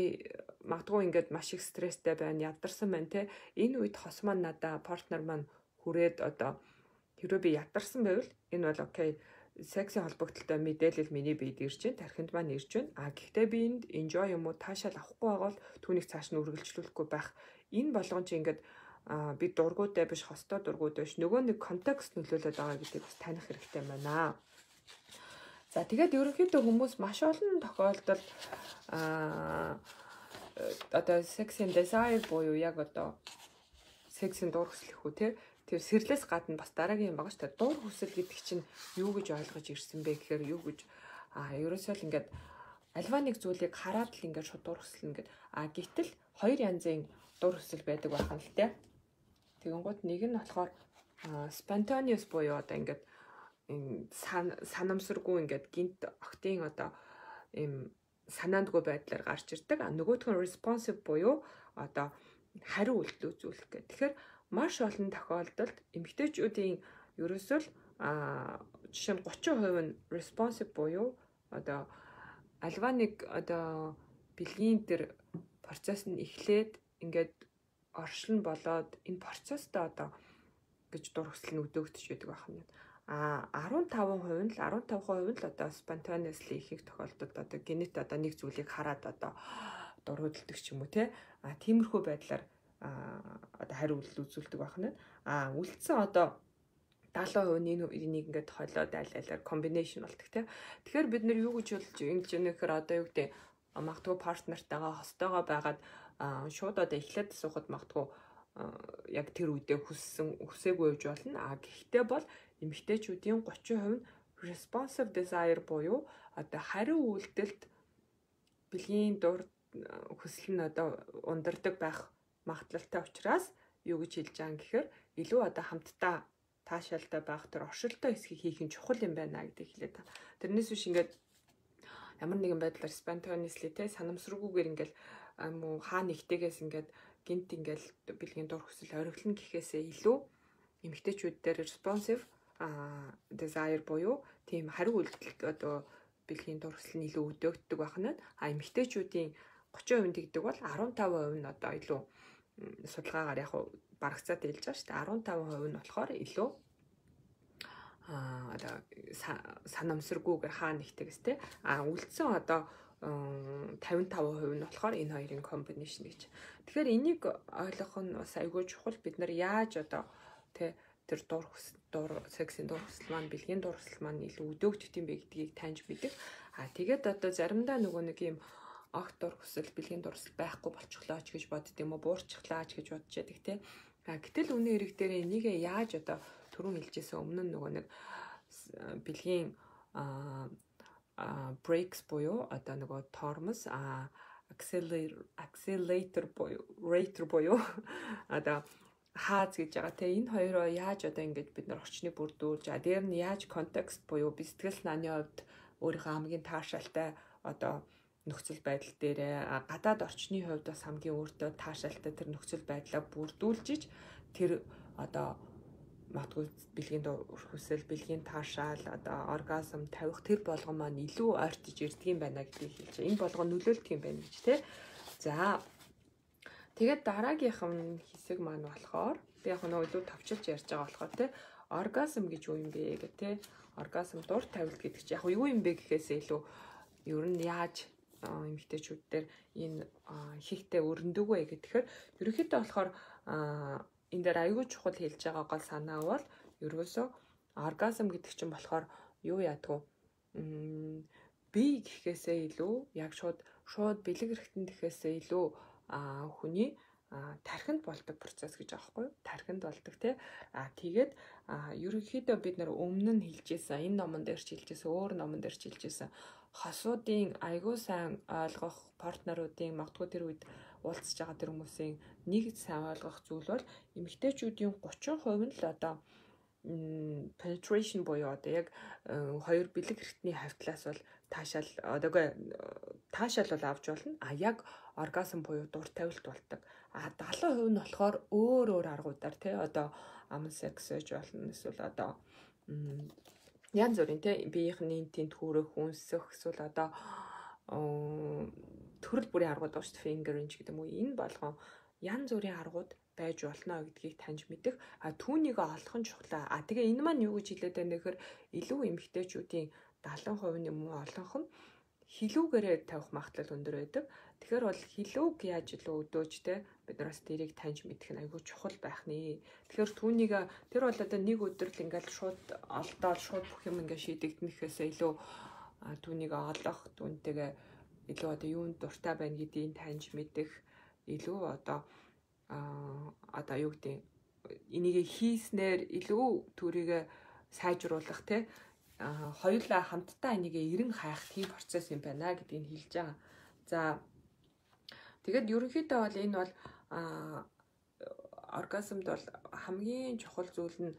магадгүй ингээд маш их стресстэй байна, ядарсан байна те. Энэ үед хос маань надаа партнер маань хүрээд одоо хэрвээ би ядарсан байвал энэ бол окей секси холбогдлолтой мэдээлэл миний биед ирж байна, тархинд маань ирж байна. А гэхдээ би энд enjoy юм уу таашаал авахгүй байгаа бол түүнийг цааш нь үргэлжлүүлэхгүй байх. Энэ болгон чи ингээд би дургуудтай биш, хостой дургууд биш. Нөгөө нэг контекст нөлөөлөд байгаа гэдгийг бас таних хэрэгтэй байна. За тэгээд ерөнхийдөө хүмүүс маш олон тохиолдолд аа одоо sexy desire буюу яг одоо сексийн дургслэх үү те Тэр сэрлээс гадна бас дараагийн юм байгаа шүү дээ. Дур хүсэл гэдэг чинь юу гэж ойлгож ирсэн бэ гэхээр юу гэж а ерөөсөө л ингээд альва нэг зүйлийг хараад л ингээд шууд дур хүсэл ингээд а гítэл хоёр янзын дур хүсэл байдаг байх нь л те. Тэгэнгუთ нэг нь болохоор spontaneous буюу одоо ингээд санамсаргүй ингээд гинт октын одоо им санаандгүй байдлаар гарч ирдэг. Нөгөөх нь responsive буюу одоо хариу үйлдэл үзүүлэх гэх. Тэгэхээр маш олон тохиолдолд эмэгтэйчүүдийн ерөөсөө л жишээ нь 30% нь responsive буюу одоо альва нэг одоо бэлгийн тэр процесс нь эхлээд ингээд оршин болоод энэ процесстой одоо гэж дур хүсэл нь өдөөгдөж байдаг байх юм. А 15% нь л 15% нь л одоо spontaneously их их тохиолдолд одоо генет одоо нэг зүйлийг хараад одоо дургууталдаг ч юм уу те. А тиймэрхүү байдлаар одоо хариу үйлдэл үзүүлдэг байх нь. А үлдсэн одоо 70% нэг нэг ингээд хойлоод айл айлаар комбинашн болдог те. Тэгэхээр бид нэр юу гэж болж ингэж нөхөр одоо юу гэдэг магадгүй партнертайгаа хостойгоо байгаад шууд одоо эхлээд суухад магадгүй яг тэр үедээ хүссэн хүсээгүй байж болно. А гэхдээ бол эмэгтэйчүүдийн 30% нь responsive desire буюу одоо хариу үйлдэлд бэлгийн дур хүсэл нь одоо ундардаг байх магадлалтай учраас юу гэж хэлж байгаа юм гэхээр илүү одоо хамтдаа таашаалтай байх тэр оршилтой хэсгийг хийх нь чухал юм байна гэдэг хэлээд байна. Тэрнээс биш ингээд ямар нэгэн байдлаар spontaneously те санамсаргүйгээр ингээд муу хаа нэгтэйгээс ингээд гинт ингээл бэлгийн дур хүсэл ориглон гэхээсээ илүү эмэгтэйчүүд дээр responsive а desire буюу тийм хариу үйлдэл одоо бэлгийн дур хүсэл нь илүү өдөөгддөг байх нь а эмэгтэйчүүдийн 30% тэгдэг бол 15% нь одоо илүү судалгаагаар яг барагцаад хэлж байгаа шүү дээ 15% нь болохоор илүү а одоо санамсаргүйгээр хаа нэгтгэс те а үлдсэн одоо 55% нь болохоор энэ хоёрын комбинашн гэж. Тэгэхээр энийг ойлгох нь бас айгүй чухал бид нар яаж одоо тэ тэр дур дур сексийн дур хүсэл маань бэлгийн дур хүсэл маань илүү өдөөгдөх юм бэ гэдгийг таньж мэдэх. А тэгээд одоо заримдаа нөгөө нэг юм огт дур хүсэл бэлгийн дур хүсэл байхгүй болчихлоо ч гэж бодд юм уу буурчихлаа ч гэж бодож яадаг те. А гэтэл үнэ хэрэг дээр энийг яаж одоо түрүүн хэлжсэн өмнө нь нөгөө нэг бэлгийн brakes буюу одоо нөгөө тормоз а accelerator буюу rater буюу одоо хааз гэж байгаа те энэ хоёроо яаж одоо ингэж бид нар орчныг бүрдүүлж а дээр нь яаж контекст буюу би сэтгэл санааны хувьд өөрийнхөө хамгийн таашаалтай одоо нөхцөл байдал дээрээ гадаад орчны хувьд бас хамгийн өөртөө таашаалтай тэр нөхцөл байдлаа бүрдүүлж тэр одоо матгүй бэлгийн хүсэл бэлгийн таашаал одоо оргазм тавих тэр болгон маань илүү ойртож ирдэг юм байна гэдгийг хэлж байна. Энэ болгон нөлөөлдөг юм байна гэж тий. За тэгээд дараагийнх нь хэсэг маань болохоор би яг нөгөө илүү товчилж ярьж байгаа болохоор тий оргазм гэж юу юм бэ гэх тий оргазм дур тавилт гэдэг чинь яг юу юм бэ гэхээсээ илүү ер нь яаж эмэгтэйчүүд дээр энэ хийхтэй өрнөдөг вэ гэхээр ерөнхийдөө болохоор энэ дээр аюул чухал хэлж байгаа гол санаа бол ерөөсөө оргазм гэдэг чинь болохоор юу яадгүй би гэхээсээ илүү яг шууд шууд бэлэг эрэхтэн гэхээсээ илүү хүний тархинд болдог процесс гэж байгаа хгүй тархинд болдог тий а тэгээд ерөнхийдөө бид нар өмнө нь хэлжсэн энэ номон дээр ч хэлжсэн өөр номон дээр ч хэлжсэн хосуудын айгуу сайн ойлгох партнеруудын магадгүй тэр үед уулзж байгаа тэр хүмүүсийн нэг сайн ойлгох зүйл бол эмэгтэйчүүдийн 30% нь л одоо penetration буюу одоо яг хоёр бэлэг хэрэгтний хавтлаас бол таашаал одоогүй таашаал бол авч болно. А яг оргазм буюу дур тавилт болдог. А 70% нь болохоор өөр өөр аргуудаар тий одоо аман секс гэж болно эсвэл одоо янз бүрийн тий биеийнхний тент хүрэх хүнсэх эсвэл одоо төрөл бүрийн аргууд байгаа шүү fingering гэдэг юм уу энэ болгон янз бүрийн аргууд байж болно гэдгийг таньж мэдэх. А түүнийг олох нь чухал. А тэгээ энэ маань юу гэж хэлээд байна гэхээр илүү эмгтээчүүдийн 70% нь юм уу олонх нь хилүүгээрээ тавих магадлал өндөр байдаг. Тэгэхээр бол хилүүг яаж илүү өдөөж те бид нараас тэрийг таньж мэдэх нь айгүй чухал байх нэ тэгэхээр түүнийг тэр бол одоо нэг өдөр л ингээл шууд олдоод шууд бүх юм ингээ шийдэгдэнэхээс илүү түүнийг олох түүнтэйгээ илүү одоо юунд дуртай байна гэдгийг таньж мэдэх илүү одоо а одоо юу гэдэг энийг хийснээр илүү төрийг сайжруулах те хоёулаа хамтдаа энийг эрен хайх тийм процесс юм байна гэдгийг хэлж байгаа. За тэгэд ерөнхийдөө бол энэ бол оргазмд бол хамгийн чухал зүйл нь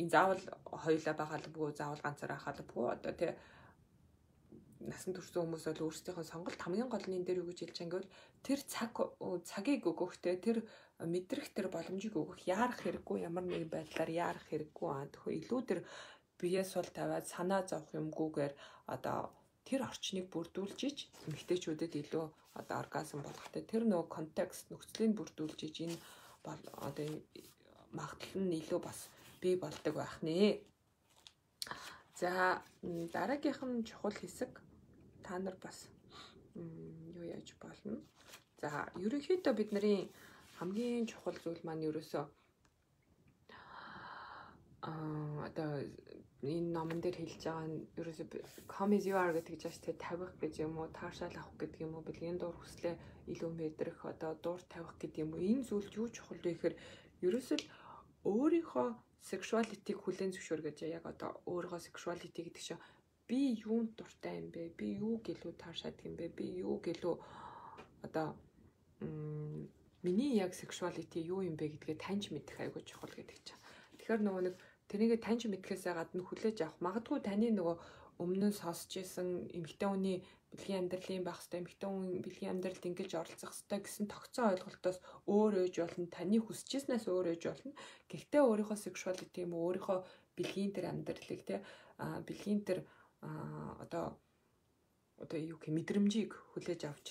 энэ заавал хоёулаа байгаалбгүй заавал ганцаараа хаалбгүй одоо тий насан туршсан хүмүүс бол өөрсдийнхөө сонголт хамгийн гол нь энэ дээр юу гэж хэлж байгаа гэвэл тэр цаг цагийг өгөхтэй тэр мэдрэх тэр боломжийг өгөх яарах хэрэггүй ямар нэгэн байдлаар яарах хэрэггүй аа. Тэгэхээр илүү тэр биеэ сул тавиад санаа зовх юмгүйгээр одоо тэр орчныг бүрдүүлж ич эмэгтэйчүүдэд илүү одоо оргазм болохтой тэр нөгөө контекст нөхцөлийг бүрдүүлж ич энэ бол одоо магадлал нь илүү бас бий болдог байх нэ. За дараагийнх нь чухал хэсэг та нар бас юу яаж болно. За ерөнхийдөө бидний хамгийн чухал зүйл маань ерөөсөө а одоо энэ номон дээр хэлж байгаа нь ерөөсөө come as you are гэдэг жааш тэ тавих гэж юм уу таашаал авах гэдэг юм уу бэлгийн дуур хүслээ илүү мэдрэх одоо дуур тавих гэдэг юм уу энэ зүйлд юу чухал вэ гэхээр ерөөсөө өөрийнхөө sexuality-г хүлээн зөвшөөр гэж яг одоо өөрийнхөө sexuality гэдэг чинь би юунд дуртай юм бэ? Би юу гэлүү таашаадаг юм бэ? Би юу гэлүү одоо миний яг sexuality юу юм бэ гэдгээ таньж мэдэх айгүй чухал гэдэг чинь. Тэгэхээр нөгөө нэг тэрийгэ таньж мэдхээсээ гадна хүлээж авах? Магадгүй таны нөгөө өмнө нь сонсч исэн эмэгтэй хүний бэлгийн амьдралын байх хэвээр эмэгтэй хүн бэлгийн амьдралд ингэж оролцох хэвээр гэсэн тогтцоо ойлголтоос өөр ээж болно. Таны хүсчээснээс өөр ээж болно. Гэхдээ өөрийнхөө sexuality юм уу өөрийнхөө бэлгийн тэр амьдралыг те бэлгийн тэр одоо одоо юу гэх мэдрэмжийг хүлээж авч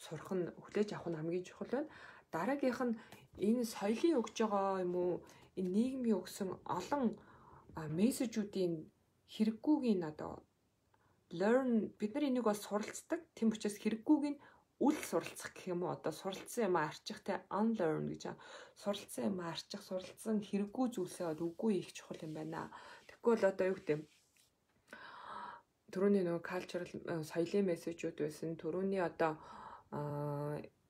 сурах нь хүлээж авах нь хамгийн чухал байна. Дараагийнх нь энэ соёлын өгж байгаа юм уу энэ нийгмийн өгсөн олон мессежүүдийн хэрэггүйг нь одоо learn бид нар энийг бол суралцдаг. Тэм учраас хэрэггүйг нь үл суралцах гэх юм уу одоо суралцсан юм арчих те unlearn гэж суралцсан юм арчих суралцсан хэрэггүй зүйлсээ үгүй их чухал юм байна. Бол одоо юу гэдэг төрөний нөгөө cultural э, соёлын мессежүүд байсан. Төрөний одоо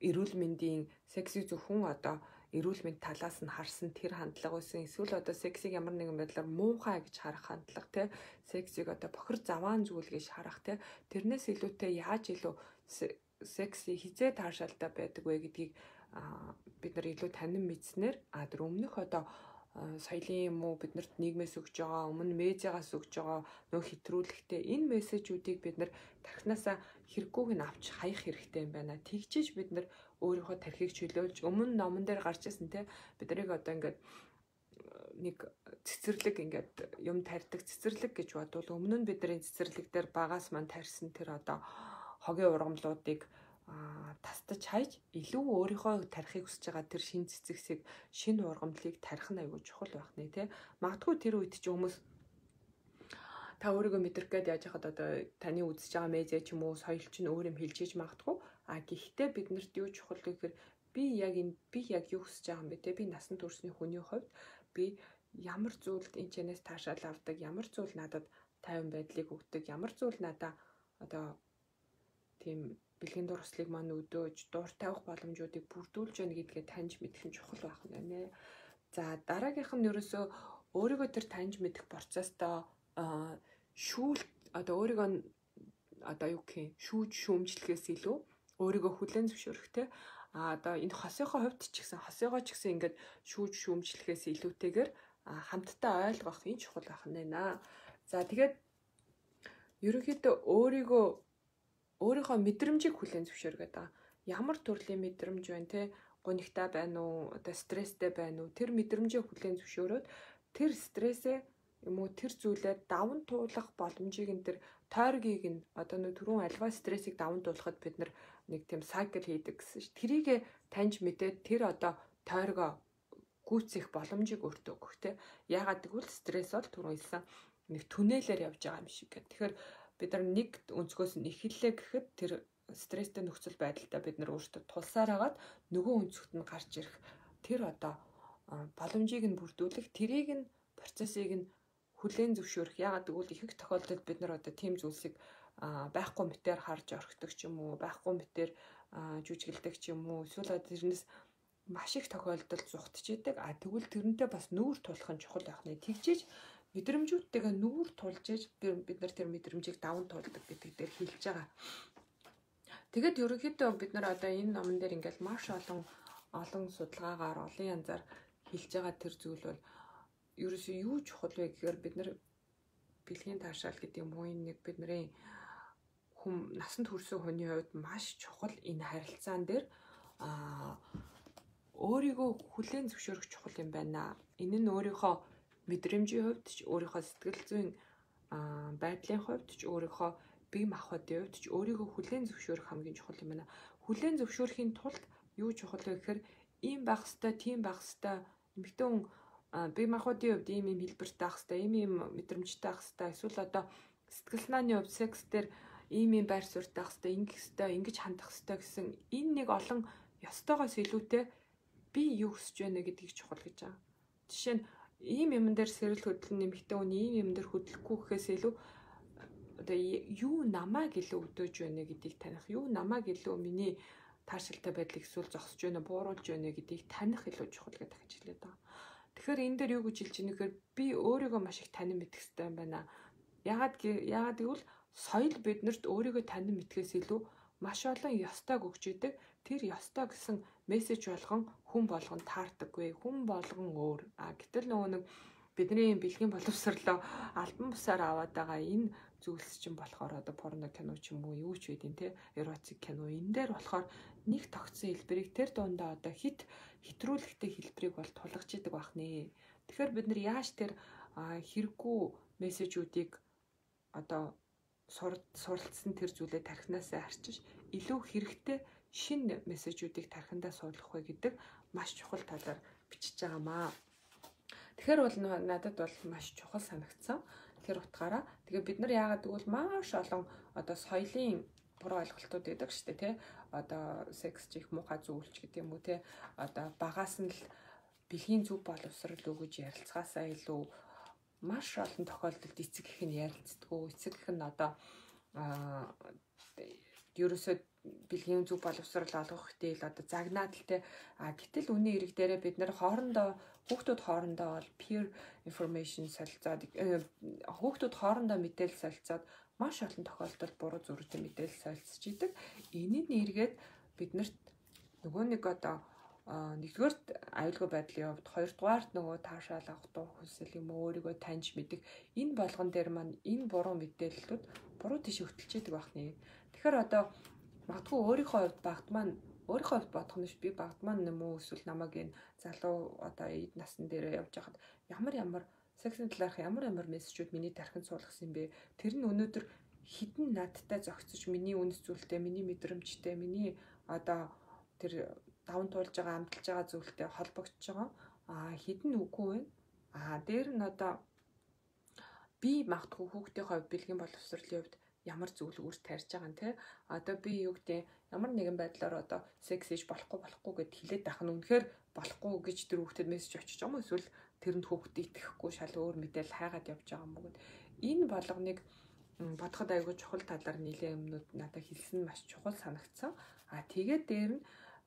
эрүүл мэндийн секси зөвхөн одоо эрүүл мэнд талаас нь харсан тэр хандлага байсан. Эсвэл одоо сексийг ямар нэгэн байдлаар муухай гэж харах хандлага тий. Сексийг одоо бохир заваан зүйл гэж харах тий. Тэрнээс илүүтэй яаж илүү секси хизээ таашаалтай байдаг вэ гэдгийг бид нар илүү танин мэдснээр а тэр өмнөх одоо соёлын юм уу биднэрт нийгмээс өгж байгаа өмнө медиагаас өгж байгаа нөх хэтрүүлэгтэй энэ мессежүүдийг бид нар тархинасаа хэрэггүйг нь авч хаях хэрэгтэй юм байна. Тэгжиж бид нар өөрийнхөө тархийг чөлөөлж өмнө номон дээр гарч ирсэн те бид нарыг одоо ингээд нэг цэцэрлэг ингээд юм тарьдаг цэцэрлэг гэж бодвол өмнө нь бидний цэцэрлэг дээр багаас мань тарьсан тэр одоо хогийн ургамлуудыг тастаж хайж илүү өөрийнхөө тарихыг хүсэж байгаа тэр шин цэцэгсийг шинэ ургамлыг тарих нь айгүй чухал байх нэ тий. Магадгүй тэр үед чи хүмүүс та өөрийгөө мэдрэх гээд яаж хаад одоо таны үзэж байгаа медиа ч юм уу соёл чинь өөр юм хэлж иж магадгүй. А гэхдээ биднэрт юу чухал вэ гэхээр би яг энэ би яг юу хүсэж байгаа юм бэ те би насан туршны хүний хувьд би ямар зүйлд энэ чэнэс таашаал авдаг ямар зүйл надад тайван байдлыг өгдөг ямар зүйл надаа одоо тийм бэлгийн дурслыг маань өдөөж дуур тавих боломжуудыг бүрдүүлж байна гэдгээ таньж мэдэх нь чухал байх нь байна. За дараагийнх нь ерөөсөө өөрийгөө тэр таньж мэдэх процесстой шүүл одоо өөрийгөө одоо юу гэх юм шүүж шүүмжлэхээс илүү өөрийгөө хүлээн зөвшөөрөхтэй а одоо энэ хосынхоо хувьд ч гэсэн хосыгоо ч гэсэн ингээд шүүж шүүмжлэхээс илүүтэйгээр хамтдаа ойлгох энэ чухал байх нь байна. За тэгээд ерөнхийдөө өөрийгөө өөрийнхөө мэдрэмжийг хүлээн зөвшөөргээд байгаа. Ямар төрлийн мэдрэмж байна те гонигтай байна уу одоо стресстэй байна уу тэр мэдрэмжийг хүлээн зөвшөөрөөд тэр стрессээ юм уу тэр зүйлээ даван туулах боломжийг энэ тэр тойргийг нь одоо нэг түрүүн альва стрессийг даван туулахад бид нэг тийм сайкл хийдэг гэсэн ш. Тэрийг таньж мэдээд тэр одоо тойргоо гүйцэх боломжийг өөртөө өгөх те. Яагаад гэвэл стресс бол түрүүн хэлсэн нэг түнэлээр явж байгаа юм шиг гэх. Тэгэхээр бид нар нэг өнцгөөс нь эхэллээ гэхэд тэр стресстэй нөхцөл байдалтай бид нар өөрсдөө тулсаар хагаад нөгөө өнцгт нь гарч ирэх тэр одоо боломжийг нь бүрдүүлэх тэрийг нь процессыг нь хүлээн зөвшөөрөх ягаад гэвэл их их тохиолдолд бид нар одоо тийм зүйлсийг байхгүй мэтээр харж орхидог ч юм уу байхгүй мэтээр жүжиглдэг ч юм уу эсвэл тэрнээс маш их тохиолдолд зүгтчихэдэг. А тэгвэл тэрнтэй бас нүүр тулах нь чухал байх нэ. Тэгжээж мэдрэмжүүдтэйгээ нүүр тулж ээж бид нар тэр мэдрэмжийг даван туулдаг гэдэг дээр хэлж байгаа. Тэгэд ерөнхийдөө бид нар одоо энэ номон дээр ингээл маш олон олон судалгаагаар олон янзаар хэлж байгаа тэр зүйл бол ерөөсөө юу чухал вэ гэхээр бид нар бэлгийн таашаал гэдэг юм уу нэг бидний хүм насанд хүрсэн хүний хувьд маш чухал энэ харилцаан дээр аа өөрийгөө хүлээн зөвшөөрөх чухал юм байна. Энэ нь өөрийнхөө мэдрэмжийн хувьд ч өөрийнхөө сэтгэл зүйн байдлын хувьд ч өөрийнхөө бие махбодын хувьд ч өөрийгөө хүлээн зөвшөөрөх хамгийн чухал юм байна. Хүлээн зөвшөөрөхийн тулд юу чухал вэ гэхээр ийм байх хэвээр, тийм байх хэвээр эмэгтэй хүн бие махбодын хувьд ийм ийм хэлбэртэй байх хэвээр, ийм ийм мэдрэмжтэй байх хэвээр эсвэл одоо сэтгэл санааны хувьд секс дээр ийм ийм байр суурьтай байх хэвээр, ингэх хэвээр, ингэж хандах хэвээр гэсэн энэ нэг олон ёстойгоос илүүтэй би юу хүсэж байна гэдгийг чухал гэж байгаа. Жишээ нь ийм юм дээр сэрэл хөдлөн нэмэгтэй хүн ийм юм дээр хөдлөхгүй гэхээс илүү одоо юу намайг илүү өдөөж байна гэдгийг таних, юу намайг илүү миний таашаалтай байдлыг эсвэл зогсож байна, бууруулж байна гэдгийг таних илүү чухал гэдэг хэлээд байгаа. Тэгэхээр энэ дээр юу гэж хэлж байгаа нөхөр би өөрийгөө маш их танин мэдэх хэрэгтэй юм байна. Ягаад ягаад гэвэл соёл биднэрт өөрийгөө танин мэдхээс илүү маш олон ёстойг өгч идэг. Тэр ёстой гэсэн мессеж болгон хүн болгон таардаггүй. Хүн болгон өөр. А гэтэл нөгөө нэг бидний бэлгийн боловсрлоо альбан бусаар аваад байгаа энэ зүйлс чинь болохоор одоо порно кино ч юм уу юу ч үгүй те эротик кино энэ дээр болохоор нэг тогтсон хэлбэрийг тэр дундаа одоо хит хитрүүлэхтэй хэлбэрийг бол тулгаж идэг байх нэ. Тэгэхээр бид нар яаж тэр хэрэггүй мессежүүдийг одоо суралцсан тэр зүйлээ тархинаас арчиж илүү хэрэгтэй шин мессежүүдийг тархиндаа суулгах вэ гэдэг маш чухал талаар бичиж байгаамаа. Тэгэхээр бол надад бол маш чухал санагдсан. Тэр утгаараа тэгээ бид нар яагаад гэвэл маш олон одоо соёлын буруу ойлголтууд байдаг шүү дээ тий. Одоо секс чих муухай зүйлч гэдэг юм уу тий. Одоо багаас нь л бэлгийн зүв боловсрал өгөж ярилцгаасаа илүү маш олон тохиолдолд эцэг их нь ярилцдаггүй. Эцэг их нь одоо аа ерөөсөө бэлгийн зүг боловсрал олгох хөтэй л одоо загнаад л те а гэтэл үний эрэг дээрээ бид нэр хоорондоо хүүхдүүд хоорондоо бол peer information солилцоод э, хүүхдүүд хоорондоо мэдээлэл солилцоод маш олон тохиолдолд буруу зөрүүтэй мэдээлэл солилцож идэг. Энийг нэргээд биднэрт нөгөө нэг одоо нэгдүгээрт аюулгүй байдлын хувьд хоёрдугаарт нөгөө таашаал авах дуу хүсэл юм өөрийгөө таньж мэдэх энэ болгон дээр маань энэ буруу мэдээллүүд буруу тийш хөтөлж идэг байх нэ. Тэгэхээр одоо магадгүй өөрийнхөө хувьд багт маань өөрийнхөө хувьд бодох нь би багт маань юм уу эсвэл намайг энэ залуу одоо эд насн дээр явж байхад ямар ямар сексийн талаарх ямар ямар мессежүүд миний тархинд суулгасан юм бэ? Тэр нь өнөөдөр хідэн надтай зохицож миний үнэс зүйлтэй, миний мэдрэмжтэй, миний одоо тэр даван туулж байгаа амталж байгаа зүйлтэй холбогдож байгаа. Аа хідэн үгүй вэ? Аа дээр нь одоо би магтгүй хүүхдийн хувьд бэлгийн боловсролын хувьд ямар зүйл үүс тарьж байгаа нь те одоо би юу гэдэг ямар нэгэн байдлаар одоо секс хийж болохгүй болохгүй гэд хэлээд байх нь үнэхээр болохгүй гэж тэр хүүхдэд мессеж очиж байгаа юм эсвэл тэрэнд хүүхд итгэхгүй шал өөр мэдээл хайгаад явж байгаа юм бөгөөд энэ болгоныг бодоход айгүй чухал талаар нэлээд юмнууд надад хэлсэн маш чухал санагдсан. А тэгээд дээр нь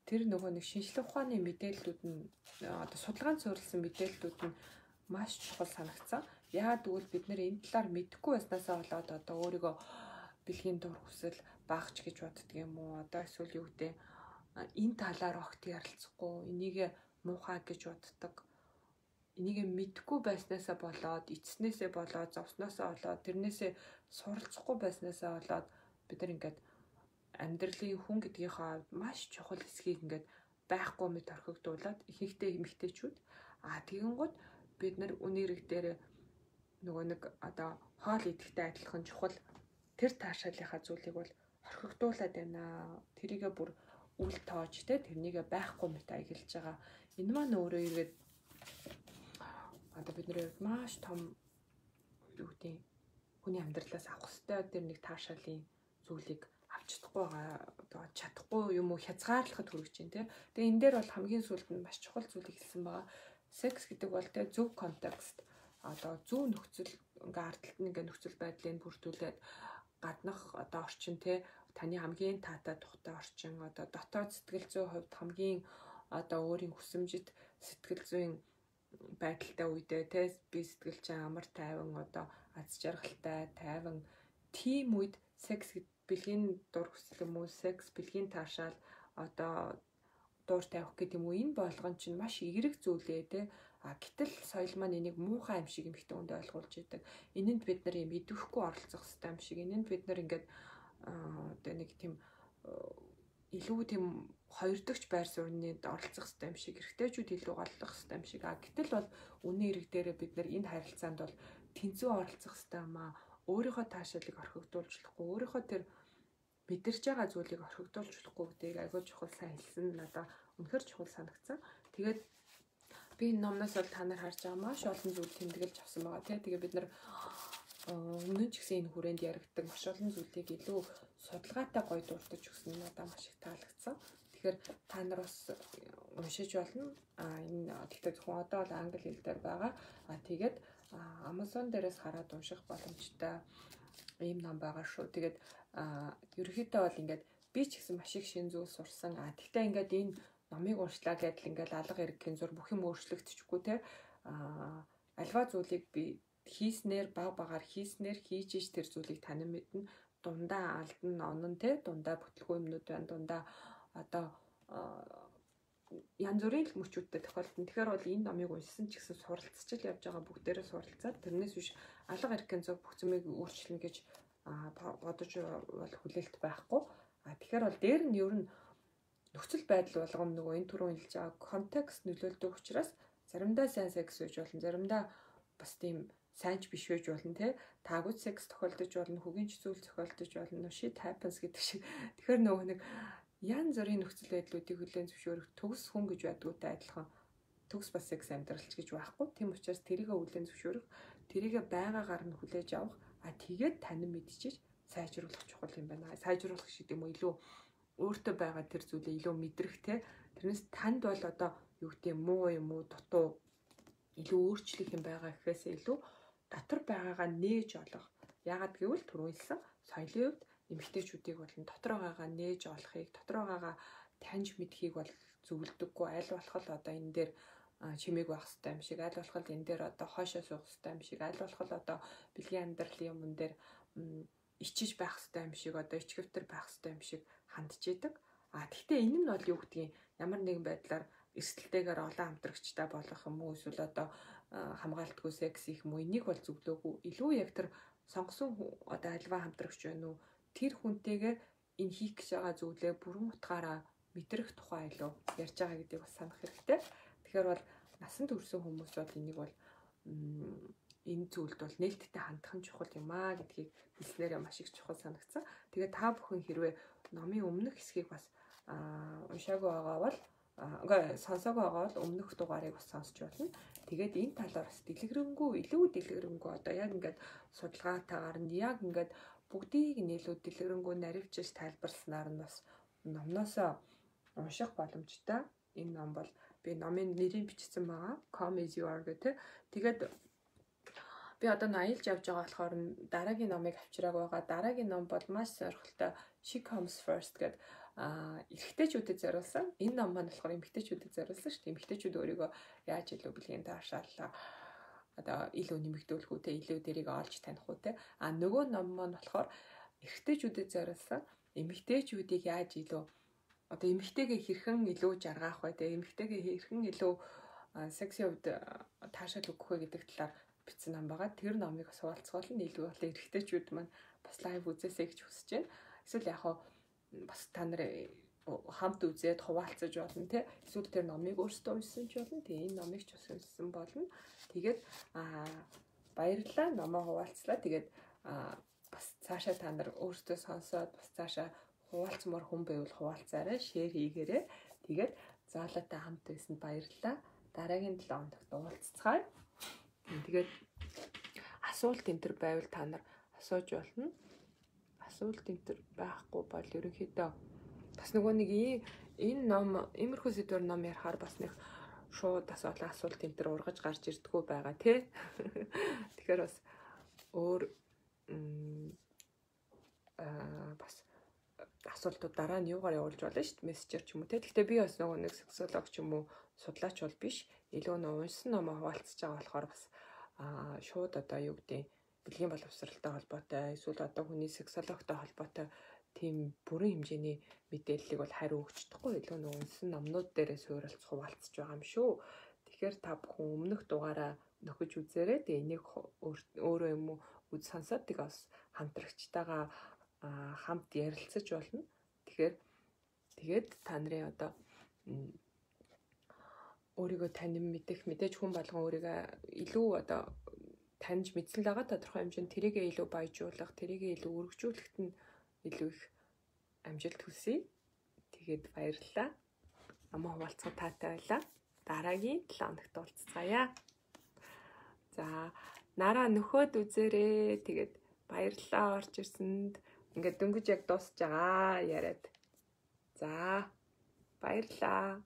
тэр нөгөө нэг шинжлэх ухааны мэдээллүүд нь одоо судалгаанд суурилсан мэдээллүүд нь маш чухал санагдсан. Яагаад гэвэл бид нэр энэ талаар мэдэхгүй байснасаа болоод одоо өөрийгөө бэлгийн дур хүсэл багч гэж боддөг юм уу? Одоо эсвэл юу гэдэг энэ талаар огт ярилцахгүй энийг муухай гэж боддог. Энийг мэдэхгүй байснасаа болоод эцснээсээ болоод зовсноосоо болоод тэрнээсээ суралцахгүй байснасаа болоод бид нар ингээд амьдралын хүн гэдгийнхаа маш чухал хэсгийг ингээд байхгүй мэд орхигдуулаад ихэнхдээ эмэгтэйчүүд аа тэгэн гут бид нар үнэрэг дээр нөгөө нэг одоо хоол идэхтэй адилхан чухал тэр таашаалынхаа зүйлийг бол орхигдуулаад байна. Тэрийгэ бүр үл тоож те тэрнийгээ байхгүй мэт аялж байгаа. Энэ маань өөрөө ирээд одоо бидний хувьд маш том юу гэдэг хүний амьдралаас авах хэвээр тэр нэг таашаалын зүйлийг авч чадахгүй байгаа чадахгүй юм уу хязгаарлахад хүрэж байна те. Тэгээ энэ дээр бол хамгийн сүүлд нь маш чухал зүйлийг хэлсэн байгаа. Секс гэдэг бол те зөв контекст одоо зөв нөхцөл ингээ ардталт ингээ нөхцөл байдлыг бүрдүүлээд гаднах одоо орчин те таны хамгийн таатай тухтай орчин одоо дотоод сэтгэл зүйн хувьд хамгийн одоо өөрийн хүсэмжит сэтгэл зүйн байдалтай үедээ те би сэтгэл чинь амар тайван одоо аз жаргалтай тайван. Тийм үед секс бэлгийн дур хүсэл юм уу секс бэлгийн таашаал одоо дуур тавих гэдэг юм уу энэ болгон чинь маш эерэг зүйлээ те а гэтэл соёл маань энийг муухай юм шиг эмхтэн өндө ойлгуулж идэг. Энэнд бид нар юм идэвхгүй оролцох хэрэгтэй юм шиг. Энэнд бид нар ингээд одоо нэг тийм илүү тийм хоёр дахь байр суурьнд оролцох хэрэгтэй юм шиг эрэгтэйчүүд илүү голлох хэрэгтэй юм шиг. А гэтэл бол үнэн эрэг дээрээ бид нар энэ харилцаанд бол тэнцүү оролцох хэрэгтэй юм а өөрийнхөө таашаалыг орхигдуулж болохгүй өөрийнхөө тэр мэдэрч байгаа зүйлийг орхигдуулж болохгүй гэдгийг агүй чухал сайн хэлсэн надаа үнэхэр чухал санагцсан. Тэгээд би энэ номноос бол та нар харж байгаа маш олон зүйл тэмдэглэж авсан байгаа тий. Тэгээ бид нар өмнө ч гэсэн энэ хүрээнд яригддаг маш олон зүйлийг илүү судалгаатай гоё дурдж өгсөн нь надад маш их таалагдсан. Тэгэхээр та нар бас уншиж болно. А энэ гэхдээ зөвхөн одоо бол англи хэл дээр байгаа. А тэгээд Amazon дээрээс хараад унших боломжтой ийм ном байгаа шүү. Тэгээд ерөөхдөө бол ингээд би ч гэсэн маш их шин зүйл сурсан. А тэгтээ ингээд энэ номыг уншлаа гэдэл ингээд алга эргэхийн зур бүх юм өөрчлөгдөчихгүй те. А альва зүйлийг би хийснээр баг багаар хийснээр хийж иж тэр зүйлийг танин мэднэ. Дундаа алдан онон те дундаа бүтлгүй юмнууд байна. Дундаа одоо янз бүрийн мөчүүдтэй тохиолдсон. Тэгэхээр бол энэ номыг уншсан ч гэсэн суралцж л явж байгаа бүгдээрээ суралцаад тэрнээс биш алга эрхэн зөв бүх зүйлийг өөрчилнө гэж бодож бол хүлээлт байхгүй. А тэгэхээр бол дээр нь ер нь нөхцөл байдал болгоом нөгөө энэ түрүү хэлж байгаа контекст нөлөөлдөг учраас заримдаа сайн секс үеж болно. Заримдаа бас тийм сайнч биш байж болно те таагүй секс тохиолдож болно хөгийн зүйл тохиолдож болно shit happens гэдэг шиг тэгэхээр нөгөө нэг янз бүрийн нөхцөл байдлуудыг хүлээн зөвшөөрөх төгс хүн гэж байдгуутай адилхан төгс бас секс амьдралч гэж байхгүй. Тийм учраас тэрийгэ хүлээн зөвшөөрөх, тэрийгэ байгаагаар нь хүлээж авах, а тэгээд танин мэдчихэж сайжруулах чухал юм байна. Сайжруулах шиг юм уу илүү өөртөө байгаа тэр зүйлээ илүү мэдрэх те. Тэрнээс танд бол одоо юу гэдэг муу юм уу дутуу илүү өөрчлөх юм байгаа гэхээсээ илүү дотор байгаагаа нээж олох. Яагаад гэвэл түрүүнэлсэн соёлын хувьд эмэгтэйчүүдийг болон дотроо байгаа нээж олохыг дотроо байгаа таньж мэдхийг бол зөвлөдөггүй аль болох одоо энэ дээр чимээг байх хэрэгтэй юм шиг аль болох энэ дээр одоо хойшоо суух хэрэгтэй юм шиг аль болох одоо бэлгийн амьдралын юмн дээр ичиж байх хэрэгтэй юм шиг одоо ичгэвтер байх хэрэгтэй юм шиг хандж идэг. А тэгвэл энэ нь бол юу гэдгийг ямар нэгэн байдлаар эрсдэлтэйгээр олон хамтрагчтай болох юм уу эсвэл одоо хамгаалтгүй секс их юм уу энийг бол зөвлөөгүй. Илүү яг тэр сонгосон одоо альва хамтрагч байна уу тэр хүнтэйгээ энэ хийх гэж байгаа зүйлээ бүрэн утгаараа мэдрэх тухай илүү ярьж байгаа гэдгийг бас санах хэрэгтэй. Тэгэхээр бол насан туршсан хүмүүс бол энийг бол энэ зүйлд бол нээлттэй хандах нь чухал юм аа гэдгийг хэлснээрээ маш их чухал санагдсан. Тэгээ та бүхэн хэрвээ номын өмнөх хэсгийг бас уншаагүй байгаа бол ингээ сонсоогүй байгаа бол өмнөх дугаарыг бас сонсч болно. Тэгээд энэ талаар бас дэлгэрэнгүй, илүү дэлгэрэнгүй одоо яг ингээд судалгаатаагаар нь яг ингээд бүгдийг нээлүүд дэлгэрэнгүй наривчж тайлбарснаар нь бас номноосоо унших боломжтой. Энэ ном бол би номын нэрийг бичсэн байгаа. Come as you are гэдэг. Тэгээд би одоо аялж явж байгаа болохоор дараагийн номыг авчрааг байгаа. Дараагийн ном бол маш сонирхолтой She Comes First гэдэг а эрэгтэйчүүдэд зориулсан. Энэ ном маань болохоор эмэгтэйчүүдэд зориулсан шүү дээ. Эмэгтэйчүүд өөрийгөө яаж илүү бэлгийн таашааллаа одоо илүү нэмэгдүүлэх үүтэй илүү дэрийг олж таних үүтэй а нөгөө ном маань болохоор эрэгтэйчүүдэд зориулсан эмэгтэйчүүдийг яаж илүү одоо эмэгтэйгээ хэрхэн илүү жаргаах вэ те эмэгтэйгээ хэрхэн илүү секси хувьд таашаал өгөх вэ гэдэг талаар бичсэн ном байгаа. Тэр номыг бас хуваалцгаал нь илүү бол эрэгтэйчүүд маань бас лайв үзээсэй гэж хүсэж байна. Эсвэл яг хаа бас та нар хамт үзээд хуваалцаж болно те. Эсвэл тэр номыг өөрсдөө уншсан ч болно те энэ номыг ч бас уншсан болно. Тэгээд а баярлалаа номоо хуваалцлаа. Тэгээд бас цаашаа та нар өөрсдөө сонсоод бас цаашаа хуваалцмаар хүн байвал хуваалцаарай шеэр хийгээрэй. Тэгээд заалаатай хамт байсанд баярлалаа. Дараагийн 7 хоногт уулзцгаая тэгээд асуулт энэ төр байвал та нар асууж болно асуулт энэ төр байхгүй бол ерөнхийдөө бас нөгөө нэг энэ ном иймэрхүү сэдвэр ном ярихаар бас нэг шууд бас олон асуулт энэ төр ургаж гарч ирдгүү байгаа тий. Тэгэхээр бас өөр аа бас асуултууд дараа нь юугаар явуулж болно шүү дээ мессежээр ч юм уу те. Гэхдээ би бас нөгөө нэг сексолог ч юм уу судлаач бол биш. Илүү нөө уншсан номоо хуваалцаж байгаа болохоор бас аа шууд одоо юу гэдэг бэлгийн боловсралтай холбоотой эсвэл одоо хүний сексологтой холбоотой тийм бүрэн хэмжээний мэдээллийг бол хариу өгч чадахгүй илүү нэг унсан номнууд дээрээ суурилц хуваалцж байгаа юм шүү. Тэгэхээр та бүхэн өмнөх дугаараа нөхөж үзээрэй. Тэгээ энийг өөрөө юм уу үз сонсоод тийг бас хамтрагчтайгаа хамт ярилцаж болно. Тэгэхээр тэгээд та нарын одоо өөрийгөө танин мэдэх мэдээж хүн болгон өөрийгөө илүү одоо таньж мэдсэн л байгаа тодорхой хэмжээнд тэрийгээ илүү баяжуулах, тэрийгээ илүү өргөжүүлэхэд нь илүү их амжилт хүсье. Тэгээд баярлалаа. Намаа хуваалцах таатай байлаа. Дараагийн 7 хоногт уулзцаая. За, нараа нөхөд үзээрээ. Тэгээд баярлалаа орж ирсэнд. Ингээд дөнгөж яг дуусж байгаа яриад. За, баярлалаа.